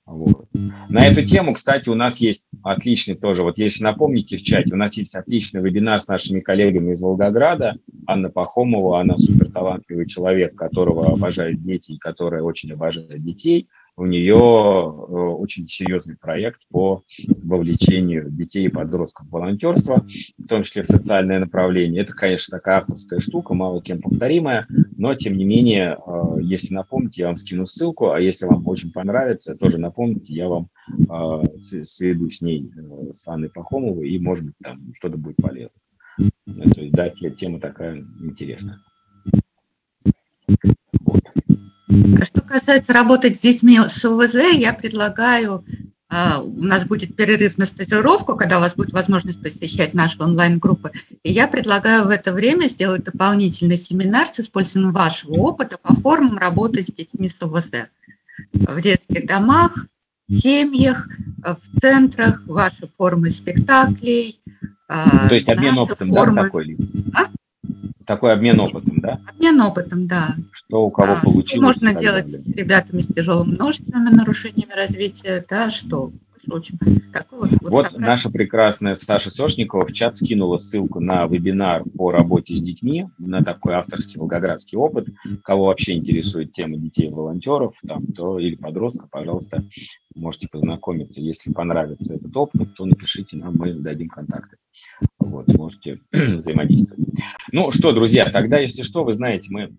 Вот. На эту тему, кстати, у нас есть отличный тоже, вот если напомните в чате, у нас есть отличный вебинар с нашими коллегами из Волгограда. Анна Пахомова, она супер талантливый человек, которого обожают дети и которая очень обожает детей у нее э, очень серьезный проект по вовлечению детей и подростков в волонтерство, в том числе в социальное направление. Это, конечно, такая авторская штука, мало кем повторимая, но, тем не менее, э, если напомните, я вам скину ссылку, а если вам очень понравится, тоже напомните, я вам э, сведу с ней, с Анной Пахомовой, и, может быть, там что-то будет полезно. То есть, да, тема такая интересная. Что касается работать с детьми с ОВЗ, я предлагаю, а, у нас будет перерыв на стажировку, когда у вас будет возможность посещать наши онлайн-группы, и я предлагаю в это время сделать дополнительный семинар с использованием вашего опыта по формам работы с детьми с ОВЗ в детских домах, семьях, в центрах, ваши формы спектаклей. А, То есть обмен опытом, формы. да, такой? А? Такой обмен опытом, да? Обмен опытом, да. Что у кого да. получилось. Можно делать далее. с ребятами с тяжелыми множественными нарушениями развития, да, что очень. Такой вот, вот, вот наша прекрасная Саша Сошникова в чат скинула ссылку на вебинар по работе с детьми, на такой авторский волгоградский опыт. Кого вообще интересует тема детей-волонтеров там, то, или подростков, пожалуйста, можете познакомиться. Если понравится этот опыт, то напишите нам, мы дадим контакты вот, сможете взаимодействовать. Ну что, друзья, тогда, если что, вы знаете, мы